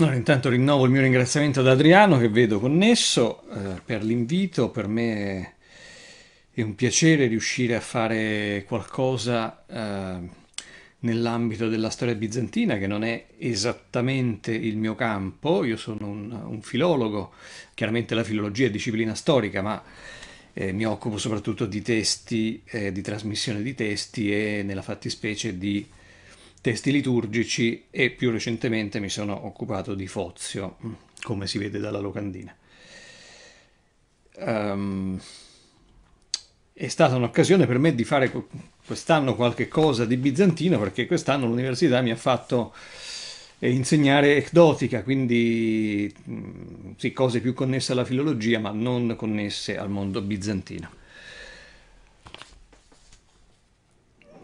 Allora, intanto rinnovo il mio ringraziamento ad Adriano che vedo connesso eh, per l'invito. Per me è un piacere riuscire a fare qualcosa eh, nell'ambito della storia bizantina che non è esattamente il mio campo. Io sono un, un filologo, chiaramente la filologia è disciplina storica, ma eh, mi occupo soprattutto di testi, eh, di trasmissione di testi e nella fattispecie di testi liturgici e più recentemente mi sono occupato di Fozio, come si vede dalla locandina. Um, è stata un'occasione per me di fare quest'anno qualche cosa di bizantino perché quest'anno l'università mi ha fatto eh, insegnare ecdotica, quindi mm, sì, cose più connesse alla filologia ma non connesse al mondo bizantino.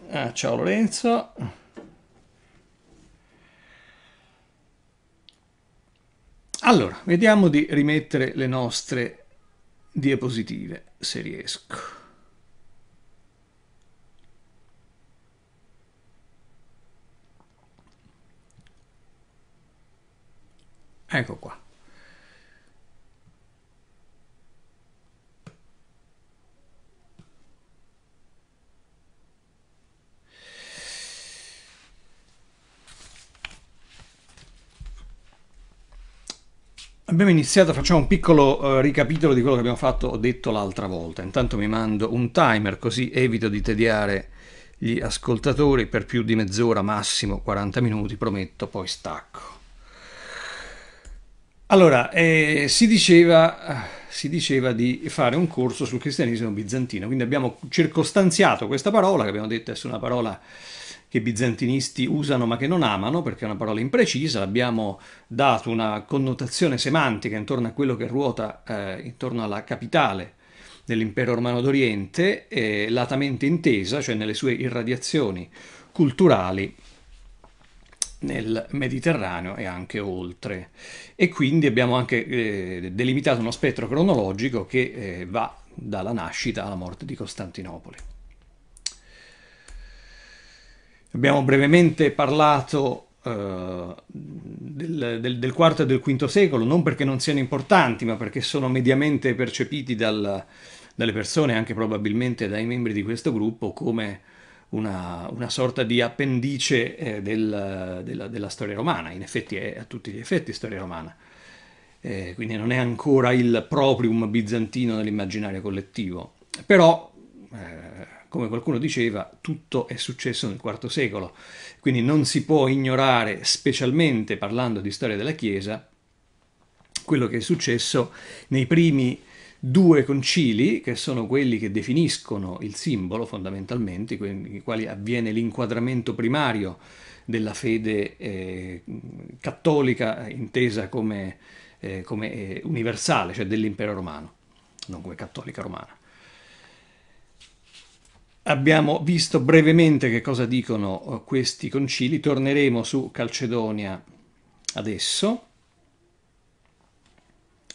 Ah, ciao Lorenzo. Allora, vediamo di rimettere le nostre diapositive, se riesco. Ecco qua. Abbiamo iniziato, facciamo un piccolo uh, ricapitolo di quello che abbiamo fatto, ho detto l'altra volta. Intanto mi mando un timer così evito di tediare gli ascoltatori per più di mezz'ora, massimo 40 minuti, prometto, poi stacco. Allora, eh, si, diceva, si diceva di fare un corso sul cristianesimo bizantino, quindi abbiamo circostanziato questa parola, che abbiamo detto essere una parola che i bizantinisti usano ma che non amano perché è una parola imprecisa, abbiamo dato una connotazione semantica intorno a quello che ruota eh, intorno alla capitale dell'impero romano d'Oriente, eh, latamente intesa, cioè nelle sue irradiazioni culturali nel Mediterraneo e anche oltre. E quindi abbiamo anche eh, delimitato uno spettro cronologico che eh, va dalla nascita alla morte di Costantinopoli. Abbiamo brevemente parlato uh, del, del, del, IV e del V secolo, non perché non siano importanti, ma perché sono mediamente percepiti dal, dalle persone, anche probabilmente dai membri di questo gruppo, come una, una sorta di appendice eh, del, della, della, storia romana. In effetti è a tutti gli effetti storia romana. Eh, quindi non è ancora il proprium bizantino nell'immaginario collettivo. Però eh, come qualcuno diceva, tutto è successo nel IV secolo, quindi non si può ignorare, specialmente parlando di storia della Chiesa, quello che è successo nei primi due concili, che sono quelli che definiscono il simbolo fondamentalmente, i quali avviene l'inquadramento primario della fede eh, cattolica intesa come, eh, come eh, universale, cioè dell'impero romano, non come cattolica romana. Abbiamo visto brevemente che cosa dicono eh, questi concili, torneremo su Calcedonia adesso.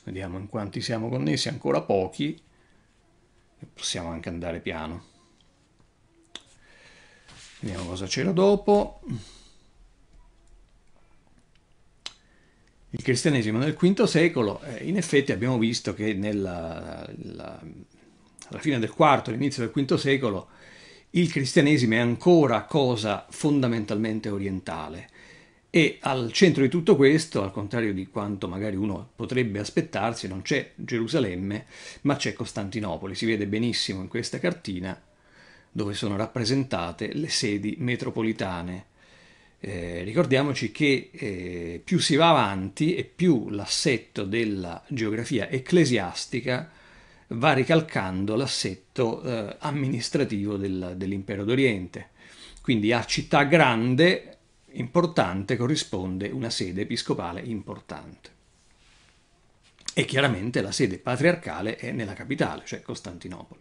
Vediamo in quanti siamo connessi, ancora pochi, possiamo anche andare piano. Vediamo cosa c'era dopo. Il cristianesimo nel V secolo, eh, in effetti abbiamo visto che nella, la, alla fine del IV, all'inizio del V secolo, il cristianesimo è ancora cosa fondamentalmente orientale e al centro di tutto questo, al contrario di quanto magari uno potrebbe aspettarsi, non c'è Gerusalemme, ma c'è Costantinopoli. Si vede benissimo in questa cartina dove sono rappresentate le sedi metropolitane. Eh, ricordiamoci che eh, più si va avanti e più l'assetto della geografia ecclesiastica va ricalcando l'assetto eh, amministrativo del, dell'impero d'Oriente. Quindi a città grande, importante, corrisponde una sede episcopale importante. E chiaramente la sede patriarcale è nella capitale, cioè Costantinopoli.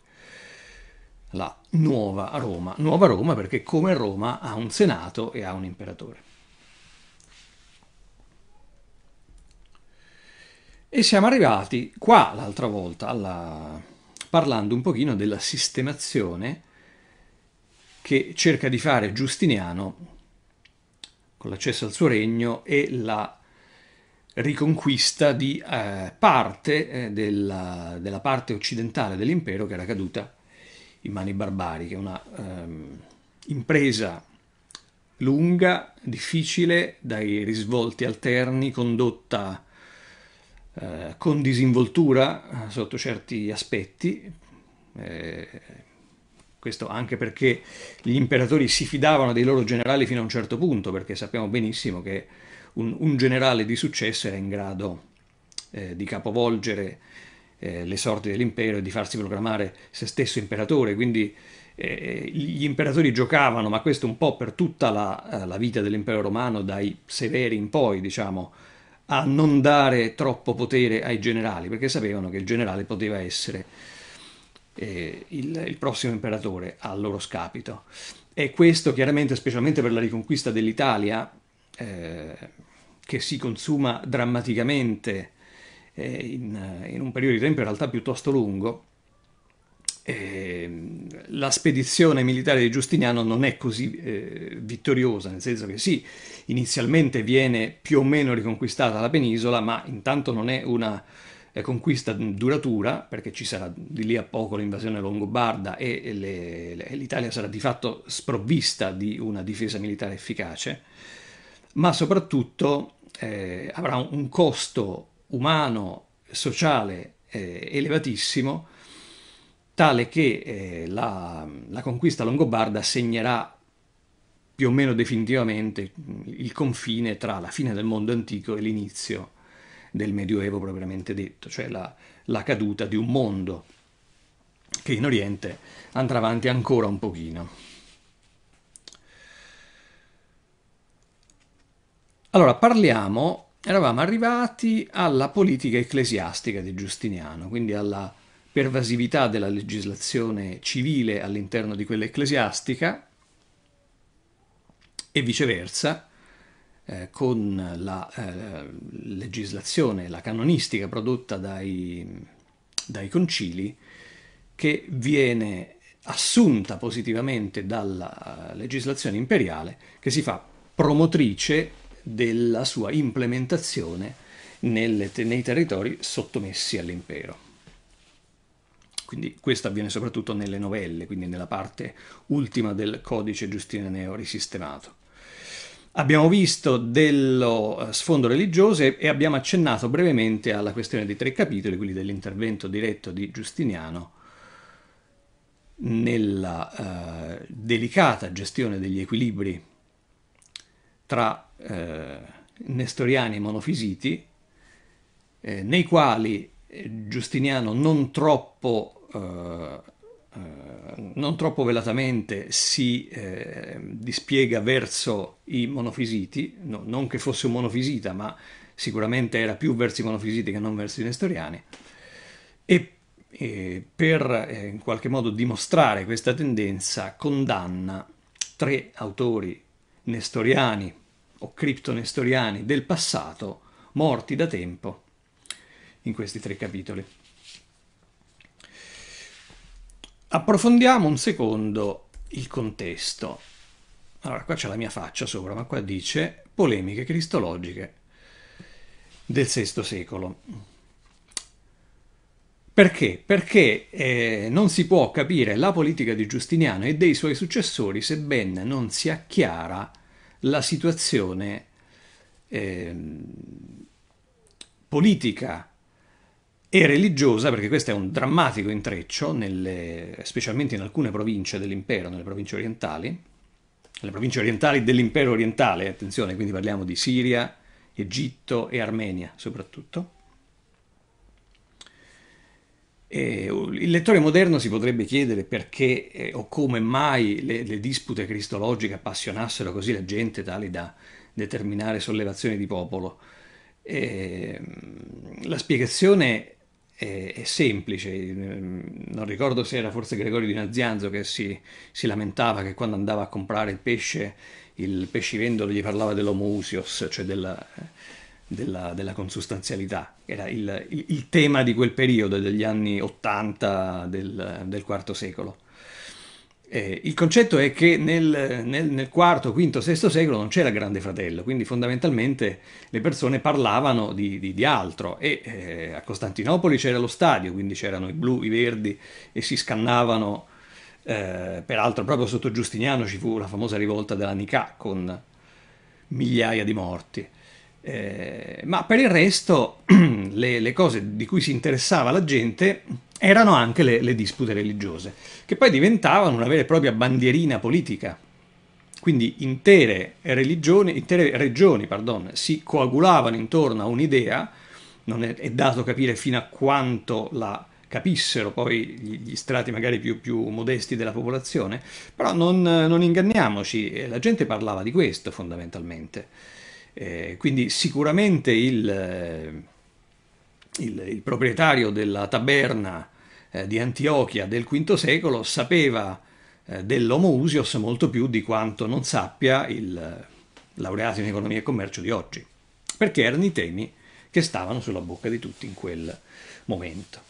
La nuova Roma, nuova Roma perché come Roma ha un senato e ha un imperatore. E siamo arrivati qua l'altra volta alla... parlando un pochino della sistemazione che cerca di fare Giustiniano con l'accesso al suo regno e la riconquista di eh, parte eh, della, della, parte occidentale dell'impero che era caduta in mani barbariche, una ehm, impresa lunga, difficile, dai risvolti alterni, condotta eh, con disinvoltura eh, sotto certi aspetti, eh, questo anche perché gli imperatori si fidavano dei loro generali fino a un certo punto, perché sappiamo benissimo che un, un generale di successo era in grado eh, di capovolgere eh, le sorti dell'impero e di farsi proclamare se stesso imperatore, quindi gli imperatori giocavano, ma questo un po' per tutta la, la vita dell'impero romano, dai severi in poi, diciamo, a non dare troppo potere ai generali, perché sapevano che il generale poteva essere eh, il, il, prossimo imperatore a loro scapito. E questo chiaramente, specialmente per la riconquista dell'Italia, eh, che si consuma drammaticamente eh, in, in, un periodo di tempo in realtà piuttosto lungo, eh, la spedizione militare di Giustiniano non è così eh, vittoriosa, nel senso che sì, inizialmente viene più o meno riconquistata la penisola, ma intanto non è una eh, conquista duratura, perché ci sarà di lì a poco l'invasione longobarda e le, le, l'Italia sarà di fatto sprovvista di una difesa militare efficace, ma soprattutto eh, avrà un costo umano, sociale eh, elevatissimo, tale che eh, la, la conquista longobarda segnerà più o meno definitivamente il confine tra la fine del mondo antico e l'inizio del Medioevo propriamente detto, cioè la, la caduta di un mondo che in Oriente andrà avanti ancora un pochino. Allora, parliamo, eravamo arrivati alla politica ecclesiastica di Giustiniano, quindi alla pervasività della legislazione civile all'interno di quella ecclesiastica e viceversa, eh, con la eh, legislazione, la canonistica prodotta dai, dai concili, che viene assunta positivamente dalla legislazione imperiale, che si fa promotrice della sua implementazione nelle, nei territori sottomessi all'impero. Quindi questo avviene soprattutto nelle novelle, quindi nella parte ultima del codice giustinaneo risistemato. Abbiamo visto dello eh, sfondo religioso e abbiamo accennato brevemente alla questione dei tre capitoli, quelli dell'intervento diretto di Giustiniano nella eh, delicata gestione degli equilibri tra eh, nestoriani e monofisiti, eh, nei quali eh, Giustiniano non troppo non troppo velatamente si eh, dispiega verso i monofisiti, no, non che fosse un monofisita, ma sicuramente era più verso i monofisiti che non verso i nestoriani, e, e per eh, in qualche modo dimostrare questa tendenza condanna tre autori nestoriani o criptonestoriani del passato morti da tempo in questi tre capitoli. Approfondiamo un secondo il contesto. Allora, qua c'è la mia faccia sopra, ma qua dice polemiche cristologiche del VI secolo. Perché? Perché eh, non si può capire la politica di Giustiniano e dei suoi successori sebbene non sia chiara la situazione eh, politica e religiosa, perché questo è un drammatico intreccio, nelle, specialmente in alcune province dell'impero, nelle province orientali, nelle province orientali dell'impero orientale, attenzione, quindi parliamo di Siria, Egitto e Armenia soprattutto. E il lettore moderno si potrebbe chiedere perché eh, o come mai le, le, dispute cristologiche appassionassero così la gente tali da determinare sollevazioni di popolo. E, la spiegazione è, è, semplice, non ricordo se era forse Gregorio di Nazianzo che si, si, lamentava che quando andava a comprare il pesce, il pescivendolo gli parlava dell'homoousios, cioè della, della, della consustanzialità, era il, il, il, tema di quel periodo, degli anni 80 del, del IV secolo. Eh, il concetto è che nel, nel, nel IV, V, VI secolo non c'era Grande Fratello, quindi fondamentalmente le persone parlavano di, di, di altro e eh, a Costantinopoli c'era lo stadio, quindi c'erano i blu, i verdi e si scannavano, eh, peraltro proprio sotto Giustiniano ci fu la famosa rivolta della Nicà con migliaia di morti. Eh, ma per il resto le, le, cose di cui si interessava la gente erano anche le, le, dispute religiose, che poi diventavano una vera e propria bandierina politica. Quindi intere intere regioni pardon, si coagulavano intorno a un'idea, non è, è, dato capire fino a quanto la capissero poi gli, gli strati magari più, più, modesti della popolazione, però non, non inganniamoci, la gente parlava di questo fondamentalmente. Eh, quindi sicuramente il, eh, il, il, proprietario della taberna eh, di Antiochia del V secolo sapeva eh, dell'Homo Usios molto più di quanto non sappia il laureato in economia e commercio di oggi, perché erano i temi che stavano sulla bocca di tutti in quel momento.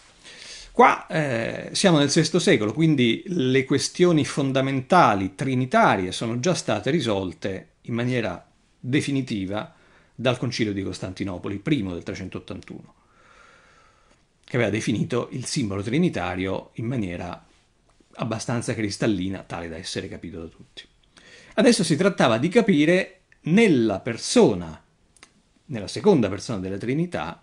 Qua eh, siamo nel VI secolo, quindi le questioni fondamentali trinitarie sono già state risolte in maniera definitiva dal Concilio di Costantinopoli, primo del 381, che aveva definito il simbolo trinitario in maniera abbastanza cristallina, tale da essere capito da tutti. Adesso si trattava di capire nella persona, nella seconda persona della Trinità,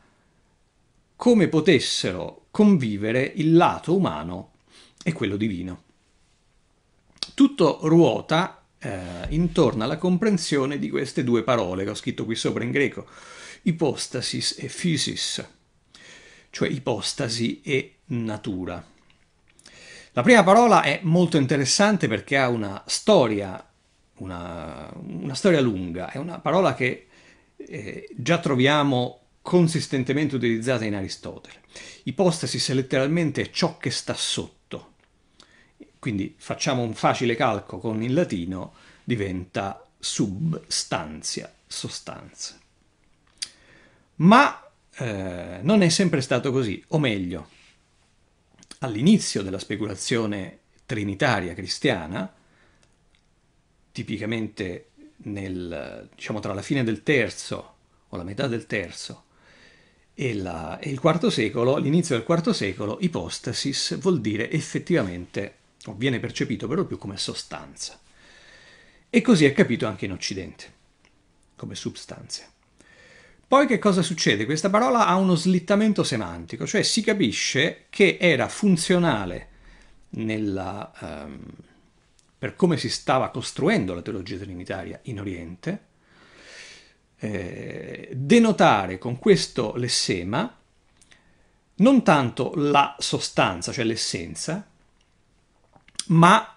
come potessero convivere il lato umano e quello divino. Tutto ruota eh, intorno alla comprensione di queste due parole che ho scritto qui sopra in greco, ipostasis e physis, cioè ipostasi e natura. La prima parola è molto interessante perché ha una storia, una, una storia lunga, è una parola che eh, già troviamo consistentemente utilizzata in Aristotele. Ipostasis è letteralmente ciò che sta sotto quindi facciamo un facile calco con il latino, diventa substanzia, sostanza. Ma eh, non è sempre stato così, o meglio, all'inizio della speculazione trinitaria cristiana, tipicamente nel, diciamo, tra la fine del terzo o la metà del terzo e, la, e il IV secolo, l'inizio del IV secolo, ipostasis vuol dire effettivamente viene percepito per lo più come sostanza. E così è capito anche in Occidente, come substanze. Poi che cosa succede? Questa parola ha uno slittamento semantico, cioè si capisce che era funzionale nella, um, per come si stava costruendo la teologia trinitaria in Oriente, eh, denotare con questo lessema non tanto la sostanza, cioè l'essenza, ma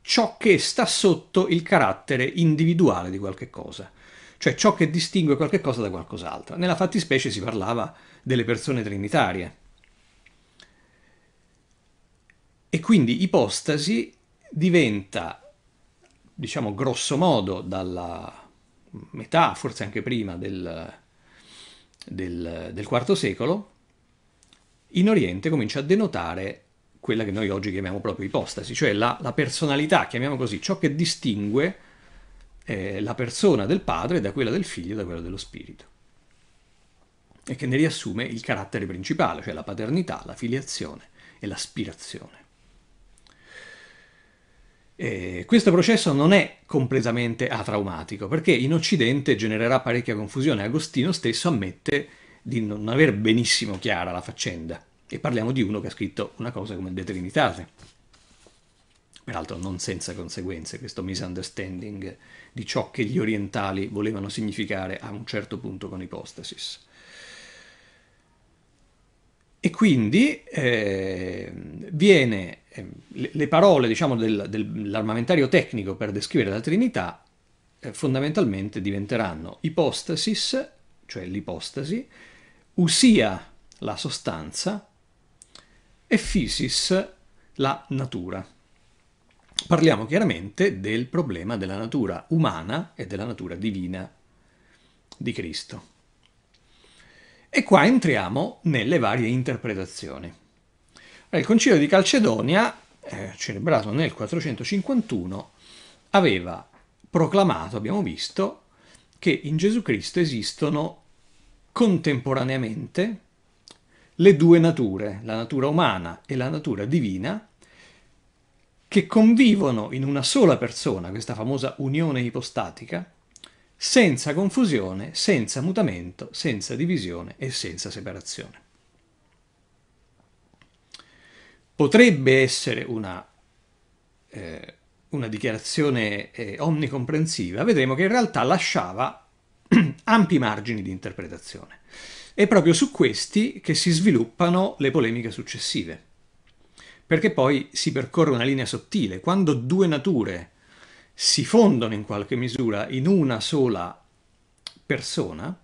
ciò che sta sotto il carattere individuale di qualche cosa, cioè ciò che distingue qualche cosa da qualcos'altro. Nella fattispecie si parlava delle persone trinitarie. E quindi ipostasi diventa, diciamo grosso modo, dalla metà, forse anche prima del, del, del IV secolo, in Oriente comincia a denotare quella che noi oggi chiamiamo proprio ipostasi, cioè la, la personalità, chiamiamo così, ciò che distingue eh, la persona del padre da quella del figlio da quella dello spirito e che ne riassume il carattere principale, cioè la paternità, la filiazione e l'aspirazione. Eh, questo processo non è completamente atraumatico, perché in Occidente genererà parecchia confusione. Agostino stesso ammette di non aver benissimo chiara la faccenda. E parliamo di uno che ha scritto una cosa come De Trinitate. Peraltro non senza conseguenze questo misunderstanding di ciò che gli orientali volevano significare a un certo punto con ipostasis. E quindi eh, viene, eh, le, le, parole diciamo, del, dell'armamentario tecnico per descrivere la Trinità eh, fondamentalmente diventeranno ipostasis, cioè l'ipostasi, usia la sostanza, e physis la natura. Parliamo chiaramente del problema della natura umana e della natura divina di Cristo. E qua entriamo nelle varie interpretazioni. Il Concilio di Calcedonia eh, celebrato nel 451, aveva proclamato, abbiamo visto, che in Gesù Cristo esistono contemporaneamente le due nature, la natura umana e la natura divina, che convivono in una sola persona, questa famosa unione ipostatica, senza confusione, senza mutamento, senza divisione e senza separazione. Potrebbe essere una, eh, una dichiarazione eh, omnicomprensiva, vedremo che in realtà lasciava ampi margini di interpretazione. È proprio su questi che si sviluppano le polemiche successive perché poi si percorre una linea sottile. Quando due nature si fondono in qualche misura in una sola persona,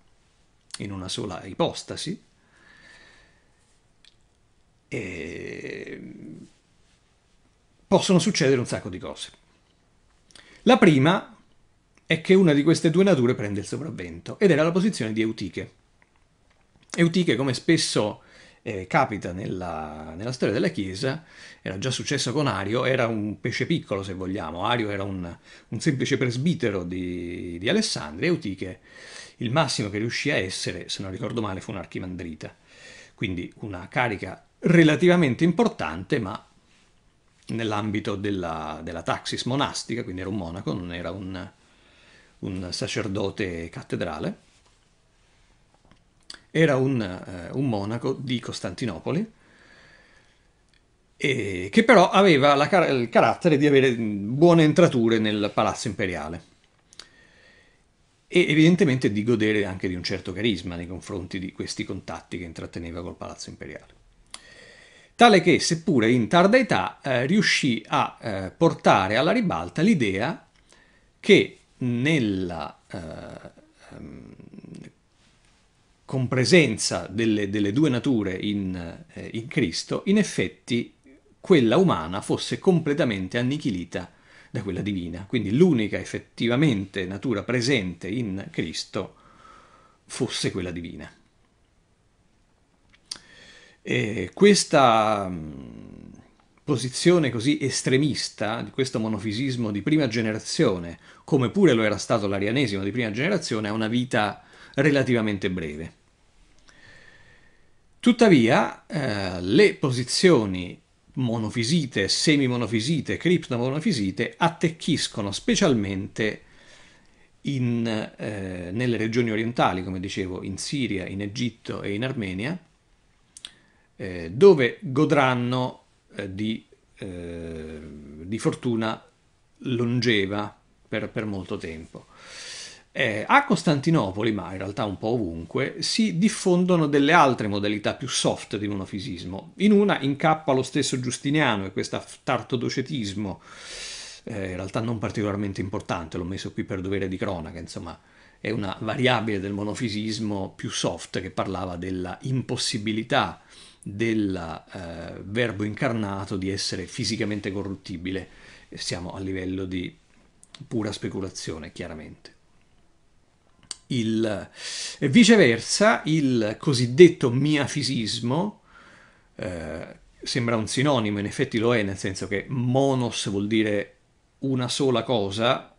in una sola ipostasi, possono succedere un sacco di cose. La prima è che una di queste due nature prende il sopravvento ed era la posizione di Eutiche. Eutiche, come spesso eh, capita nella, nella, storia della Chiesa, era già successo con Ario, era un pesce piccolo se vogliamo, Ario era un, un semplice presbitero di, di Alessandria, Eutiche il massimo che riuscì a essere, se non ricordo male, fu un archimandrita, quindi una carica relativamente importante, ma nell'ambito della, della taxis monastica, quindi era un monaco, non era un, un sacerdote cattedrale era un, eh, un monaco di Costantinopoli, e che però aveva la, il carattere di avere buone entrature nel palazzo imperiale e evidentemente di godere anche di un certo carisma nei confronti di questi contatti che intratteneva col palazzo imperiale. Tale che, seppure in tarda età, eh, riuscì a eh, portare alla ribalta l'idea che nella eh, ehm, con presenza delle, delle due nature in, eh, in, Cristo, in effetti quella umana fosse completamente annichilita da quella divina. Quindi l'unica effettivamente natura presente in Cristo fosse quella divina. E questa mm, posizione così estremista di questo monofisismo di prima generazione, come pure lo era stato l'arianesimo di prima generazione, ha una vita relativamente breve. Tuttavia, eh, le posizioni monofisite, semimonofisite, criptomonofisite attecchiscono specialmente in, eh, nelle regioni orientali, come dicevo, in Siria, in Egitto e in Armenia, eh, dove godranno eh, di, eh, di, fortuna longeva per, per molto tempo. Eh, a Costantinopoli, ma in realtà un po' ovunque, si diffondono delle altre modalità più soft di monofisismo. In una incappa lo stesso Giustiniano e questo tartodocetismo, eh, in realtà non particolarmente importante, l'ho messo qui per dovere di cronaca, insomma, è una variabile del monofisismo più soft che parlava della impossibilità del eh, verbo incarnato di essere fisicamente corruttibile. Siamo a livello di pura speculazione, chiaramente. Il, viceversa, il cosiddetto miafisismo eh, sembra un sinonimo, in effetti lo è, nel senso che monos vuol dire una sola cosa,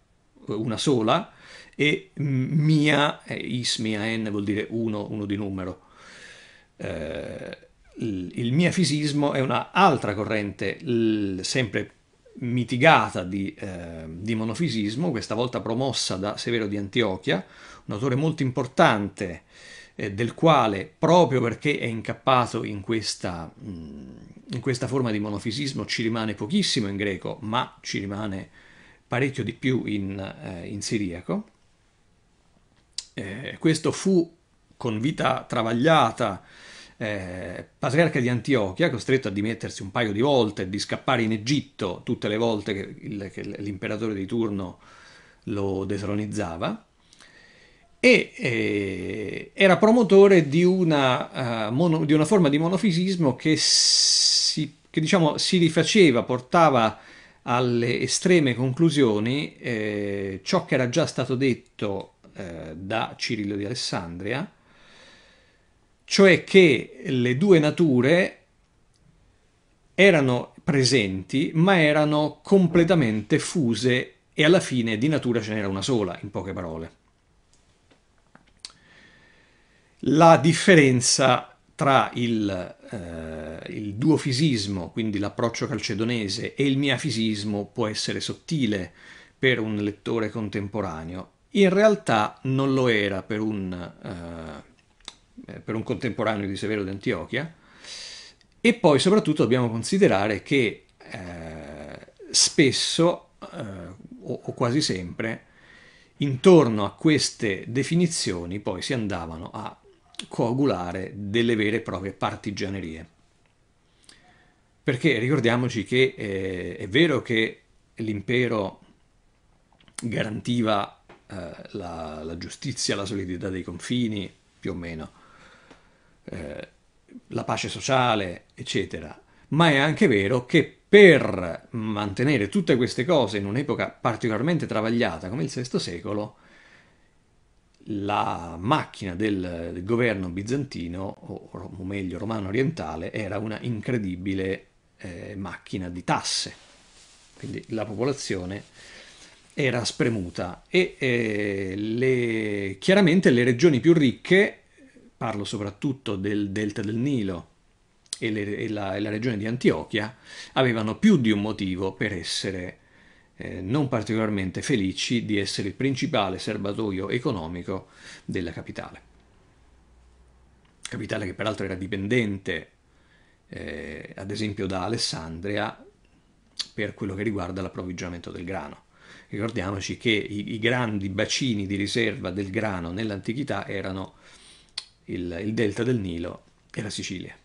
una sola, e mia, eh, is, mia, n vuol dire uno, uno di numero. Eh, il, il miafisismo è un'altra corrente, l, sempre mitigata di, eh, di monofisismo, questa volta promossa da Severo di Antiochia, un autore molto importante eh, del quale, proprio perché è incappato in questa, mm, in questa forma di monofisismo, ci rimane pochissimo in greco, ma ci rimane parecchio di più in, eh, in siriaco. Eh, questo fu con vita travagliata eh, patriarca di Antiochia, costretto a dimettersi un paio di volte e di scappare in Egitto tutte le volte che l'imperatore di turno lo detronizzava, e eh, era promotore di una, uh, mono, di una, forma di monofisismo che, si, che diciamo, si rifaceva, portava alle estreme conclusioni eh, ciò che era già stato detto eh, da Cirillo di Alessandria, cioè che le due nature erano presenti, ma erano completamente fuse e alla fine di natura ce n'era una sola, in poche parole. La differenza tra il, eh, il duofisismo, quindi l'approccio calcedonese, e il miafisismo può essere sottile per un lettore contemporaneo. In realtà non lo era per un, eh, per un contemporaneo di Severo d'Antiochia, e poi soprattutto dobbiamo considerare che eh, spesso, eh, o, o quasi sempre, intorno a queste definizioni poi si andavano a coagulare delle vere e proprie partigianerie. Perché ricordiamoci che eh, è vero che l'impero garantiva eh, la, la, giustizia, la solidità dei confini, più o meno, eh, la pace sociale, eccetera, ma è anche vero che per mantenere tutte queste cose in un'epoca particolarmente travagliata come il VI secolo, la macchina del, governo bizantino, o, o, meglio romano orientale, era una incredibile eh, macchina di tasse. Quindi la popolazione era spremuta e eh, le, chiaramente le regioni più ricche, parlo soprattutto del delta del Nilo e, le, e, la, e la regione di Antiochia, avevano più di un motivo per essere eh, non particolarmente felici di essere il principale serbatoio economico della capitale. Capitale che peraltro era dipendente, eh, ad esempio, da Alessandria per quello che riguarda l'approvvigionamento del grano. Ricordiamoci che i, i, grandi bacini di riserva del grano nell'antichità erano il, il delta del Nilo e la Sicilia.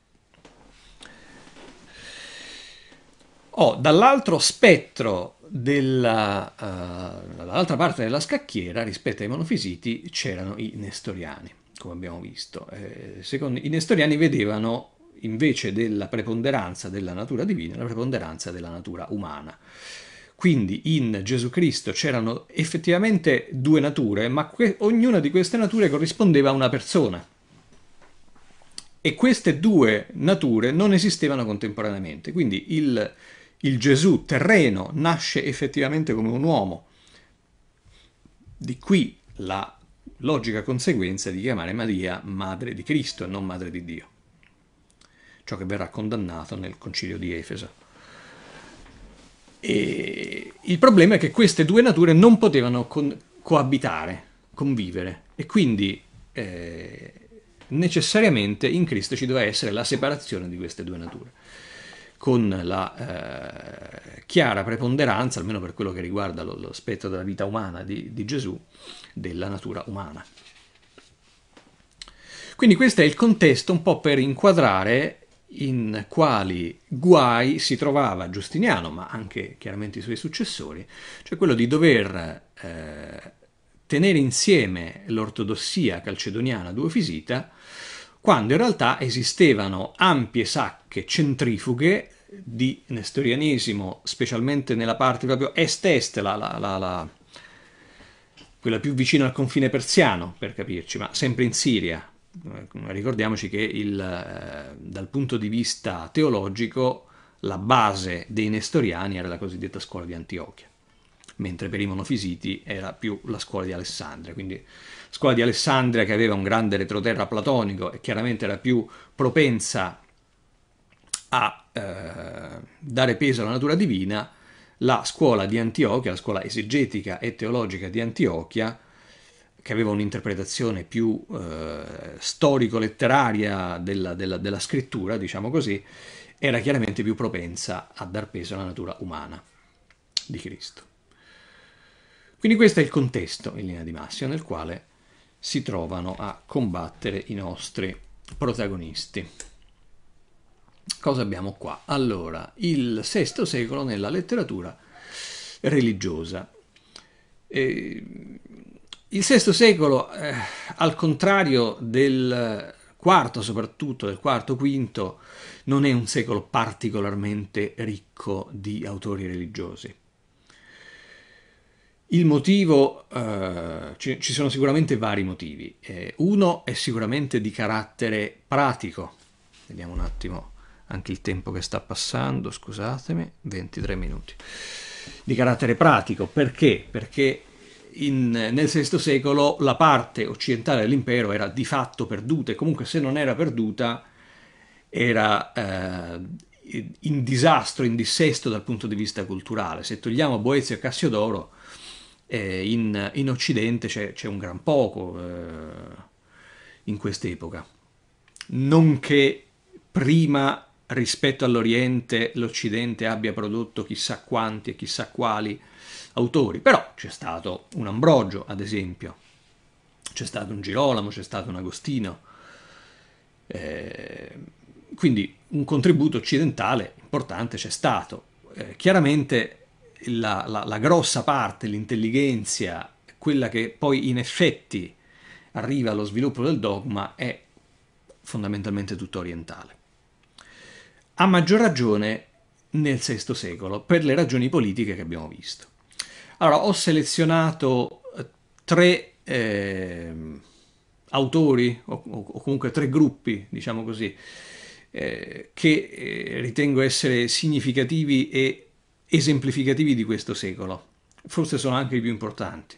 Oh, dall'altro spettro uh, dall'altra parte della scacchiera rispetto ai monofisiti c'erano i nestoriani, come abbiamo visto. Eh, secondo, I nestoriani vedevano invece della preponderanza della natura divina la preponderanza della natura umana. Quindi in Gesù Cristo c'erano effettivamente due nature, ma ognuna di queste nature corrispondeva a una persona. E queste due nature non esistevano contemporaneamente. Quindi il, il Gesù terreno nasce effettivamente come un uomo. Di qui la logica conseguenza di chiamare Maria madre di Cristo e non madre di Dio, ciò che verrà condannato nel concilio di Efeso. E il problema è che queste due nature non potevano con- coabitare, convivere, e quindi eh, necessariamente in Cristo ci doveva essere la separazione di queste due nature con la eh, chiara preponderanza, almeno per quello che riguarda lo, spettro della vita umana di, di Gesù, della natura umana. Quindi questo è il contesto un po' per inquadrare in quali guai si trovava Giustiniano, ma anche chiaramente i suoi successori, cioè quello di dover eh, tenere insieme l'ortodossia calcedoniana duofisita, quando in realtà esistevano ampie sacche centrifughe di nestorianesimo, specialmente nella parte proprio est-est, la, la, la, quella più vicina al confine persiano, per capirci, ma sempre in Siria. Ricordiamoci che il, eh, dal punto di vista teologico la base dei nestoriani era la cosiddetta scuola di Antiochia, mentre per i monofisiti era più la scuola di Alessandria, quindi scuola di Alessandria che aveva un grande retroterra platonico e chiaramente era più propensa a eh, dare peso alla natura divina, la scuola di Antiochia, la scuola esegetica e teologica di Antiochia, che aveva un'interpretazione più eh, storico-letteraria della, della, della scrittura, diciamo così, era chiaramente più propensa a dar peso alla natura umana di Cristo. Quindi questo è il contesto in linea di massima nel quale si trovano a combattere i nostri protagonisti. Cosa abbiamo qua? Allora, il VI secolo nella letteratura religiosa. Eh, il VI secolo, eh, al contrario del quarto, soprattutto del quarto, quinto, non è un secolo particolarmente ricco di autori religiosi. Il motivo, eh, ci sono sicuramente vari motivi. Eh, uno è sicuramente di carattere pratico. Vediamo un attimo anche il tempo che sta passando, scusatemi, 23 minuti. Di carattere pratico, perché? Perché in, nel VI secolo la parte occidentale dell'impero era di fatto perduta e comunque se non era perduta era eh, in disastro, in dissesto dal punto di vista culturale. Se togliamo Boezio e Cassiodoro, eh, in, in, Occidente c'è, un gran poco eh, in quest'epoca. Non che prima rispetto all'Oriente l'Occidente abbia prodotto chissà quanti e chissà quali autori, però c'è stato un Ambrogio, ad esempio, c'è stato un Girolamo, c'è stato un Agostino, eh, quindi un contributo occidentale importante c'è stato. Eh, chiaramente la, la, la grossa parte, l'intelligenza, quella che poi in effetti arriva allo sviluppo del dogma, è fondamentalmente tutto orientale. A maggior ragione nel VI secolo, per le ragioni politiche che abbiamo visto. Allora, ho selezionato eh, tre eh, autori, o, o, comunque tre gruppi, diciamo così, eh, che eh, ritengo essere significativi e esemplificativi di questo secolo. Forse sono anche i più importanti.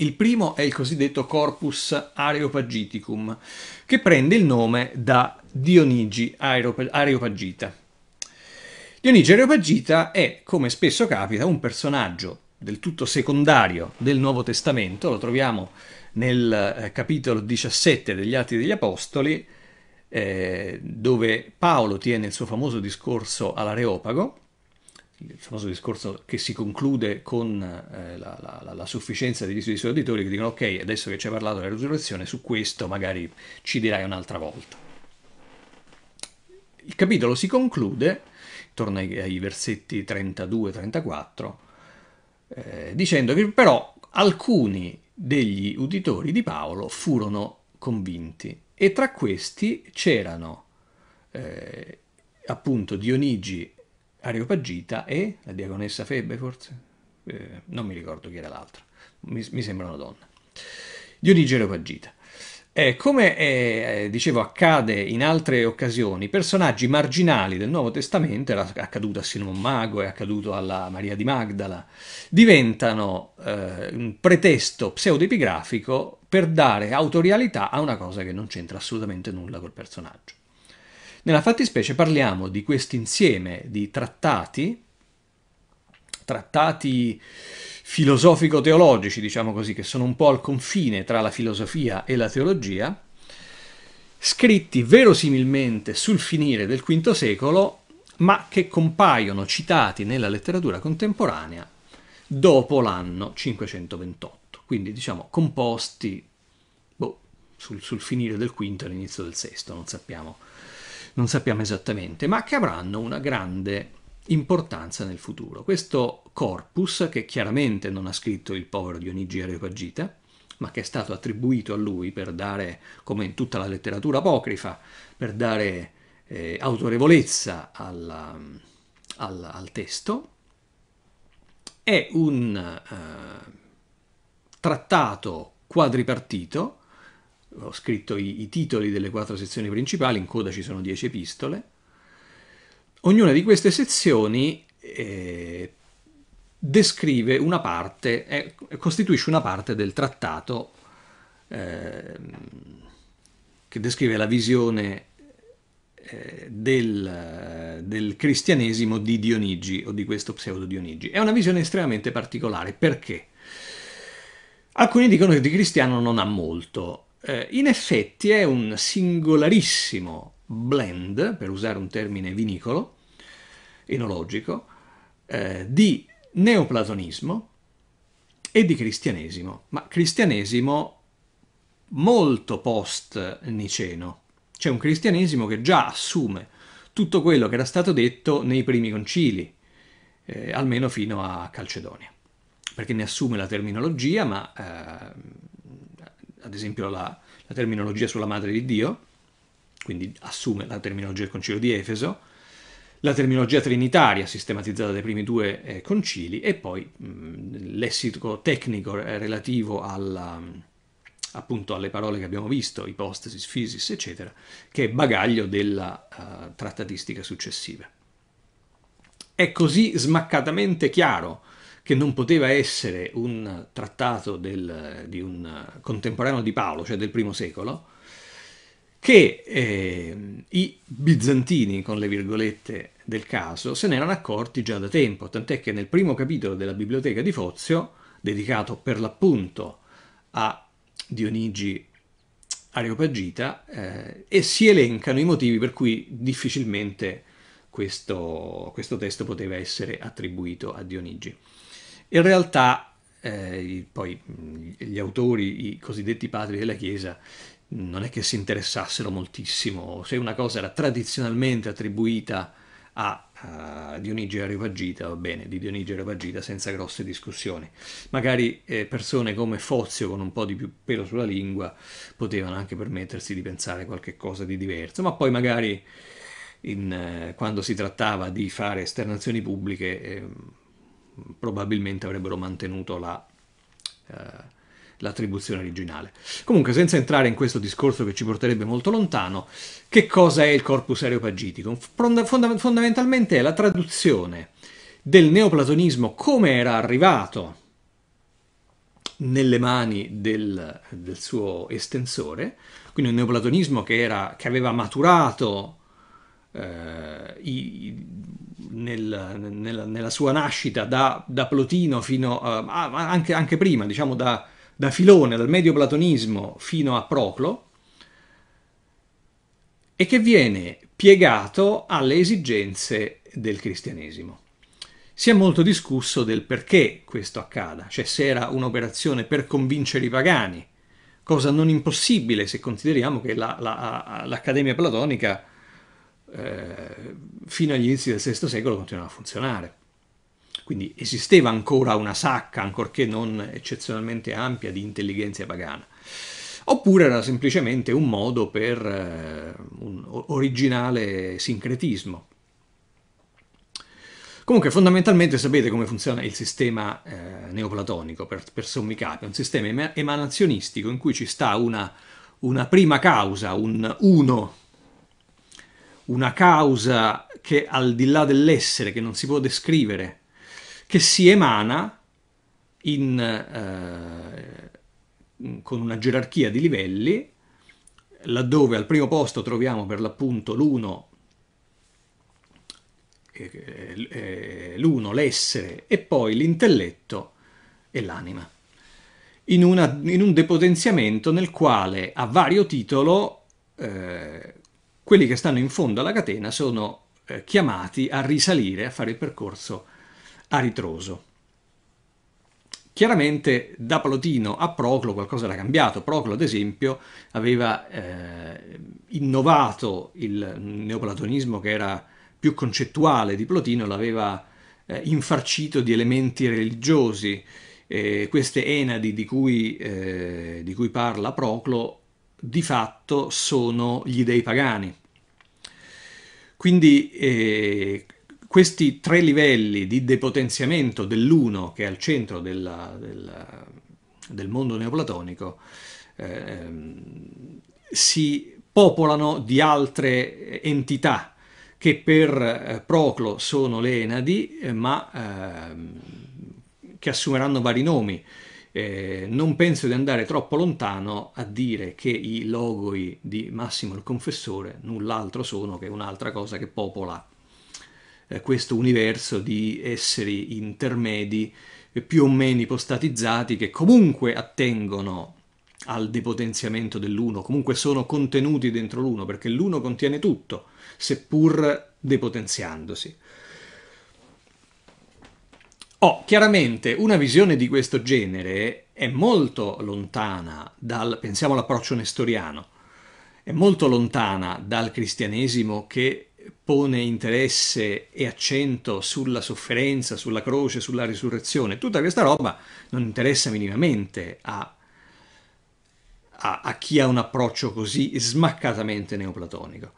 Il primo è il cosiddetto Corpus Areopagiticum, che prende il nome da Dionigi Areopagita. Dionigi Areopagita è, come spesso capita, un personaggio del tutto secondario del Nuovo Testamento, lo troviamo nel eh, capitolo 17 degli Atti degli Apostoli, eh, dove Paolo tiene il suo famoso discorso all'Areopago, il famoso discorso che si conclude con eh, la, la, la, sufficienza degli suoi auditori che dicono ok, adesso che ci hai parlato della risurrezione, su questo magari ci dirai un'altra volta. Il capitolo si conclude, torna ai, ai versetti 32-34, eh, dicendo che però alcuni degli uditori di Paolo furono convinti e tra questi c'erano eh, appunto Dionigi Areopagita e la diaconessa Febbe forse? Eh, non mi ricordo chi era l'altra, mi, mi sembra una donna. Dionigi Areopagita. Eh, come eh, dicevo accade in altre occasioni, personaggi marginali del Nuovo Testamento, era accaduto a Simon Mago, è accaduto alla Maria di Magdala, diventano eh, un pretesto pseudoepigrafico per dare autorialità a una cosa che non c'entra assolutamente nulla col personaggio. Nella fattispecie parliamo di questo insieme di trattati, trattati filosofico-teologici, diciamo così, che sono un po' al confine tra la filosofia e la teologia, scritti verosimilmente sul finire del V secolo, ma che compaiono citati nella letteratura contemporanea dopo l'anno 528, quindi diciamo composti boh, sul, sul, finire del V e all'inizio del VI, non sappiamo non sappiamo esattamente, ma che avranno una grande importanza nel futuro. Questo corpus, che chiaramente non ha scritto il povero Dionigi Areopagita, ma che è stato attribuito a lui per dare, come in tutta la letteratura apocrifa, per dare eh, autorevolezza alla, al, al, testo, è un eh, trattato quadripartito ho scritto i, i, titoli delle quattro sezioni principali, in coda ci sono dieci epistole. Ognuna di queste sezioni eh, descrive una parte, eh, costituisce una parte del trattato eh, che descrive la visione eh, del, del, cristianesimo di Dionigi o di questo pseudo Dionigi. È una visione estremamente particolare perché alcuni dicono che di cristiano non ha molto, eh, in effetti è un singolarissimo blend, per usare un termine vinicolo, enologico, eh, di neoplatonismo e di cristianesimo, ma cristianesimo molto post-niceno. C'è un cristianesimo che già assume tutto quello che era stato detto nei primi concili, eh, almeno fino a Calcedonia, perché ne assume la terminologia, ma eh, ad esempio la, la terminologia sulla Madre di Dio, quindi assume la terminologia del Concilio di Efeso, la terminologia trinitaria sistematizzata dai primi due eh, concili e poi mh, lessico tecnico relativo alla, appunto alle parole che abbiamo visto, ipostasis, physis, eccetera, che è bagaglio della uh, trattatistica successiva. È così smaccatamente chiaro che non poteva essere un trattato del, di un contemporaneo di Paolo, cioè del primo secolo, che eh, i bizantini, con le virgolette del caso, se ne erano accorti già da tempo, tant'è che nel primo capitolo della biblioteca di Fozio, dedicato per l'appunto a Dionigi Areopagita, eh, e si elencano i motivi per cui difficilmente questo, questo testo poteva essere attribuito a Dionigi. In realtà eh, poi gli autori, i cosiddetti padri della Chiesa, non è che si interessassero moltissimo. Se una cosa era tradizionalmente attribuita a, a Dionigi Areopagita, va bene, di Dionigi Areopagita senza grosse discussioni. Magari eh, persone come Fozio con un po' di più pelo sulla lingua potevano anche permettersi di pensare qualche cosa di diverso, ma poi magari in, eh, quando si trattava di fare esternazioni pubbliche eh, probabilmente avrebbero mantenuto la... Eh, l'attribuzione originale. Comunque, senza entrare in questo discorso che ci porterebbe molto lontano, che cosa è il corpus areopagitico? fondamentalmente è la traduzione del neoplatonismo come era arrivato nelle mani del, del suo estensore, quindi un neoplatonismo che, era, che aveva maturato eh, i, nel, nella, nella, sua nascita da, da Plotino fino a, anche, anche prima, diciamo da, da Filone, dal medio platonismo fino a Proclo, e che viene piegato alle esigenze del cristianesimo. Si è molto discusso del perché questo accada, cioè se era un'operazione per convincere i pagani, cosa non impossibile se consideriamo che la, la, l'Accademia Platonica eh, fino agli inizi del VI secolo continuava a funzionare. Quindi esisteva ancora una sacca, ancorché non eccezionalmente ampia, di intelligenza pagana. Oppure era semplicemente un modo per eh, un originale sincretismo. Comunque fondamentalmente sapete come funziona il sistema eh, neoplatonico per, per sommi capi, è un sistema emanazionistico in cui ci sta una, una prima causa, un uno, una causa che al di là dell'essere, che non si può descrivere, che si emana in, eh, con una gerarchia di livelli, laddove al primo posto troviamo per l'appunto l'uno, eh, eh, l'uno, l'essere e poi l'intelletto e l'anima. In, in, un depotenziamento nel quale a vario titolo eh, quelli che stanno in fondo alla catena sono eh, chiamati a risalire, a fare il percorso a ritroso. Chiaramente da Plotino a Proclo qualcosa era cambiato. Proclo, ad esempio, aveva eh, innovato il neoplatonismo che era più concettuale di Plotino, l'aveva eh, infarcito di elementi religiosi. Eh, queste enadi di cui, eh, di cui parla Proclo di fatto sono gli dei pagani. Quindi eh, questi tre livelli di depotenziamento dell'uno che è al centro della, della, del mondo neoplatonico eh, si popolano di altre entità che per eh, Proclo sono le Enadi, eh, ma eh, che assumeranno vari nomi. Eh, non penso di andare troppo lontano a dire che i logoi di Massimo il Confessore null'altro sono che un'altra cosa che popola eh, questo universo di esseri intermedi più o meno ipostatizzati che comunque attengono al depotenziamento dell'uno, comunque sono contenuti dentro l'uno, perché l'uno contiene tutto, seppur depotenziandosi. Oh, chiaramente una visione di questo genere è molto lontana dal, pensiamo all'approccio nestoriano, è molto lontana dal cristianesimo che pone interesse e accento sulla sofferenza, sulla croce, sulla risurrezione, tutta questa roba non interessa minimamente a, a, a chi ha un approccio così smaccatamente neoplatonico.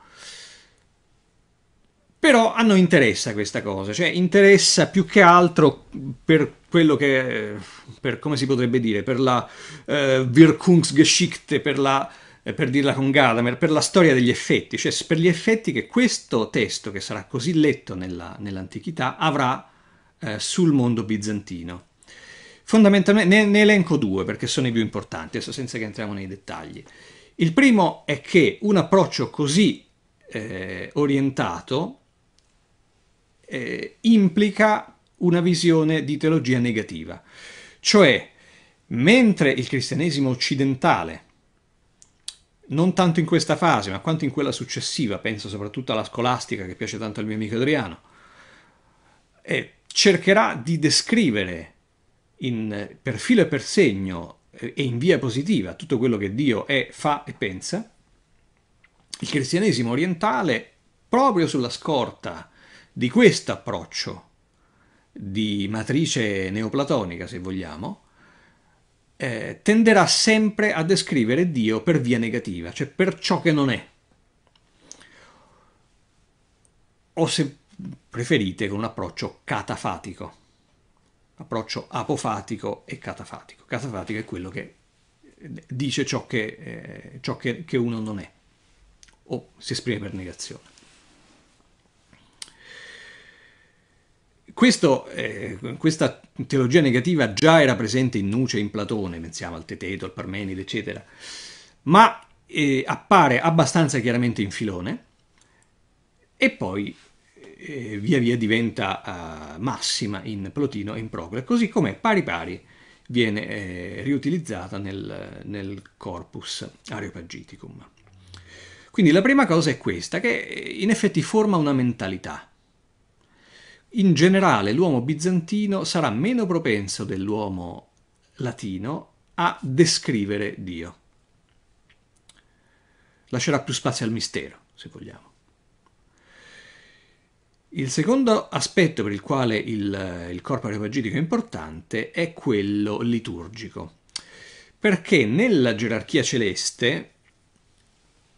Però a noi interessa questa cosa, cioè interessa più che altro per quello che, per come si potrebbe dire, per la eh, Wirkungsgeschichte, per la eh, per dirla con Gadamer, per la storia degli effetti, cioè per gli effetti che questo testo, che sarà così letto nella, nell'antichità, avrà eh, sul mondo bizantino. Fondamentalmente ne, ne, elenco due perché sono i più importanti, adesso senza che entriamo nei dettagli. Il primo è che un approccio così eh, orientato eh, implica una visione di teologia negativa, cioè mentre il cristianesimo occidentale, non tanto in questa fase, ma quanto in quella successiva, penso soprattutto alla scolastica che piace tanto al mio amico Adriano, eh, cercherà di descrivere in, per filo e per segno eh, e in via positiva tutto quello che Dio è, fa e pensa, il cristianesimo orientale, proprio sulla scorta di questo approccio di matrice neoplatonica, se vogliamo, eh, tenderà sempre a descrivere Dio per via negativa, cioè per ciò che non è. O se preferite con un approccio catafatico, approccio apofatico e catafatico. Catafatico è quello che dice ciò che, eh, ciò che, che uno non è, o si esprime per negazione. Questo, eh, questa teologia negativa già era presente in Nuce e in Platone, pensiamo al Teteto, al Parmenide, eccetera, ma eh, appare abbastanza chiaramente in Filone e poi eh, via via diventa uh, massima in Plotino e in Procole, così come pari pari viene eh, riutilizzata nel, nel corpus Areopagiticum. Quindi la prima cosa è questa, che in effetti forma una mentalità in generale l'uomo bizantino sarà meno propenso dell'uomo latino a descrivere Dio. Lascerà più spazio al mistero, se vogliamo. Il secondo aspetto per il quale il, il corpo areopagitico è importante è quello liturgico, perché nella gerarchia celeste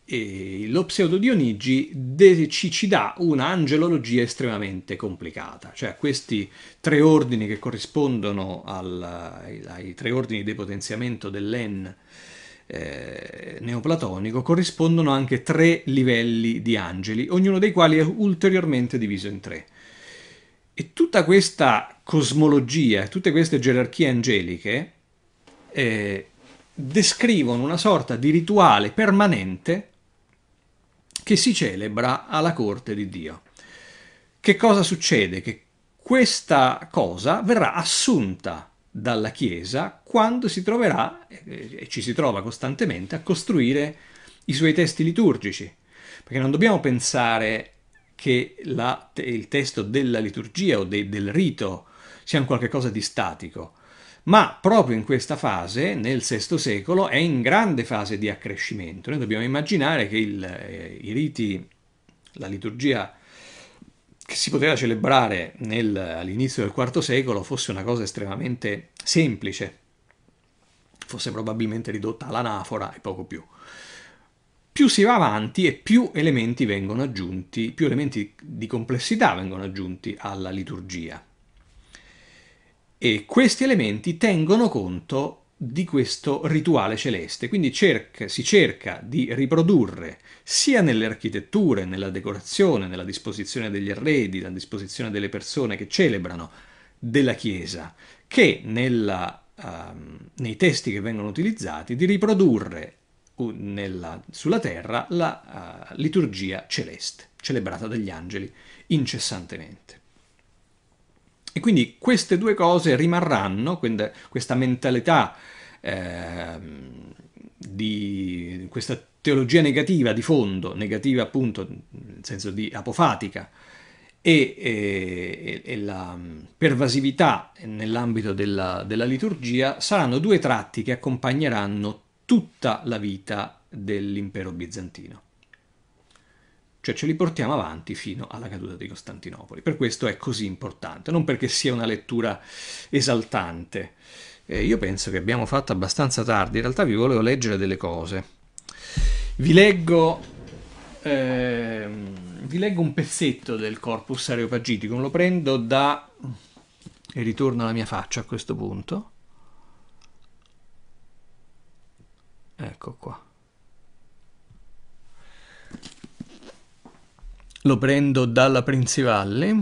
e lo pseudo Dionigi ci, ci dà una angelologia estremamente complicata, cioè questi tre ordini che corrispondono al, ai, ai, tre ordini di potenziamento dell'en eh, neoplatonico corrispondono anche tre livelli di angeli, ognuno dei quali è ulteriormente diviso in tre. E tutta questa cosmologia, tutte queste gerarchie angeliche eh, descrivono una sorta di rituale permanente che si celebra alla corte di Dio. Che cosa succede? Che questa cosa verrà assunta dalla Chiesa quando si troverà, e ci si trova costantemente, a costruire i suoi testi liturgici. Perché non dobbiamo pensare che la, il testo della liturgia o de, del rito sia un qualche cosa di statico ma proprio in questa fase, nel VI secolo, è in grande fase di accrescimento. Noi dobbiamo immaginare che il, eh, i riti, la liturgia che si poteva celebrare nel, all'inizio del IV secolo fosse una cosa estremamente semplice, fosse probabilmente ridotta all'anafora e poco più. Più si va avanti e più elementi vengono aggiunti, più elementi di complessità vengono aggiunti alla liturgia. E questi elementi tengono conto di questo rituale celeste, quindi cerca, si cerca di riprodurre sia nelle architetture, nella decorazione, nella disposizione degli arredi, nella disposizione delle persone che celebrano della Chiesa, che nella, um, nei testi che vengono utilizzati, di riprodurre nella, sulla terra la uh, liturgia celeste, celebrata dagli angeli incessantemente. E quindi queste due cose rimarranno, questa mentalità eh, di questa teologia negativa di fondo, negativa appunto nel senso di apofatica, e, e, e la pervasività nell'ambito della, della liturgia saranno due tratti che accompagneranno tutta la vita dell'impero bizantino cioè ce li portiamo avanti fino alla caduta di Costantinopoli. Per questo è così importante, non perché sia una lettura esaltante. Eh, io penso che abbiamo fatto abbastanza tardi, in realtà vi volevo leggere delle cose. Vi leggo eh, vi leggo un pezzetto del corpus areopagiticum, lo prendo da... e ritorno alla mia faccia a questo punto. Ecco qua. Lo prendo dalla Principale.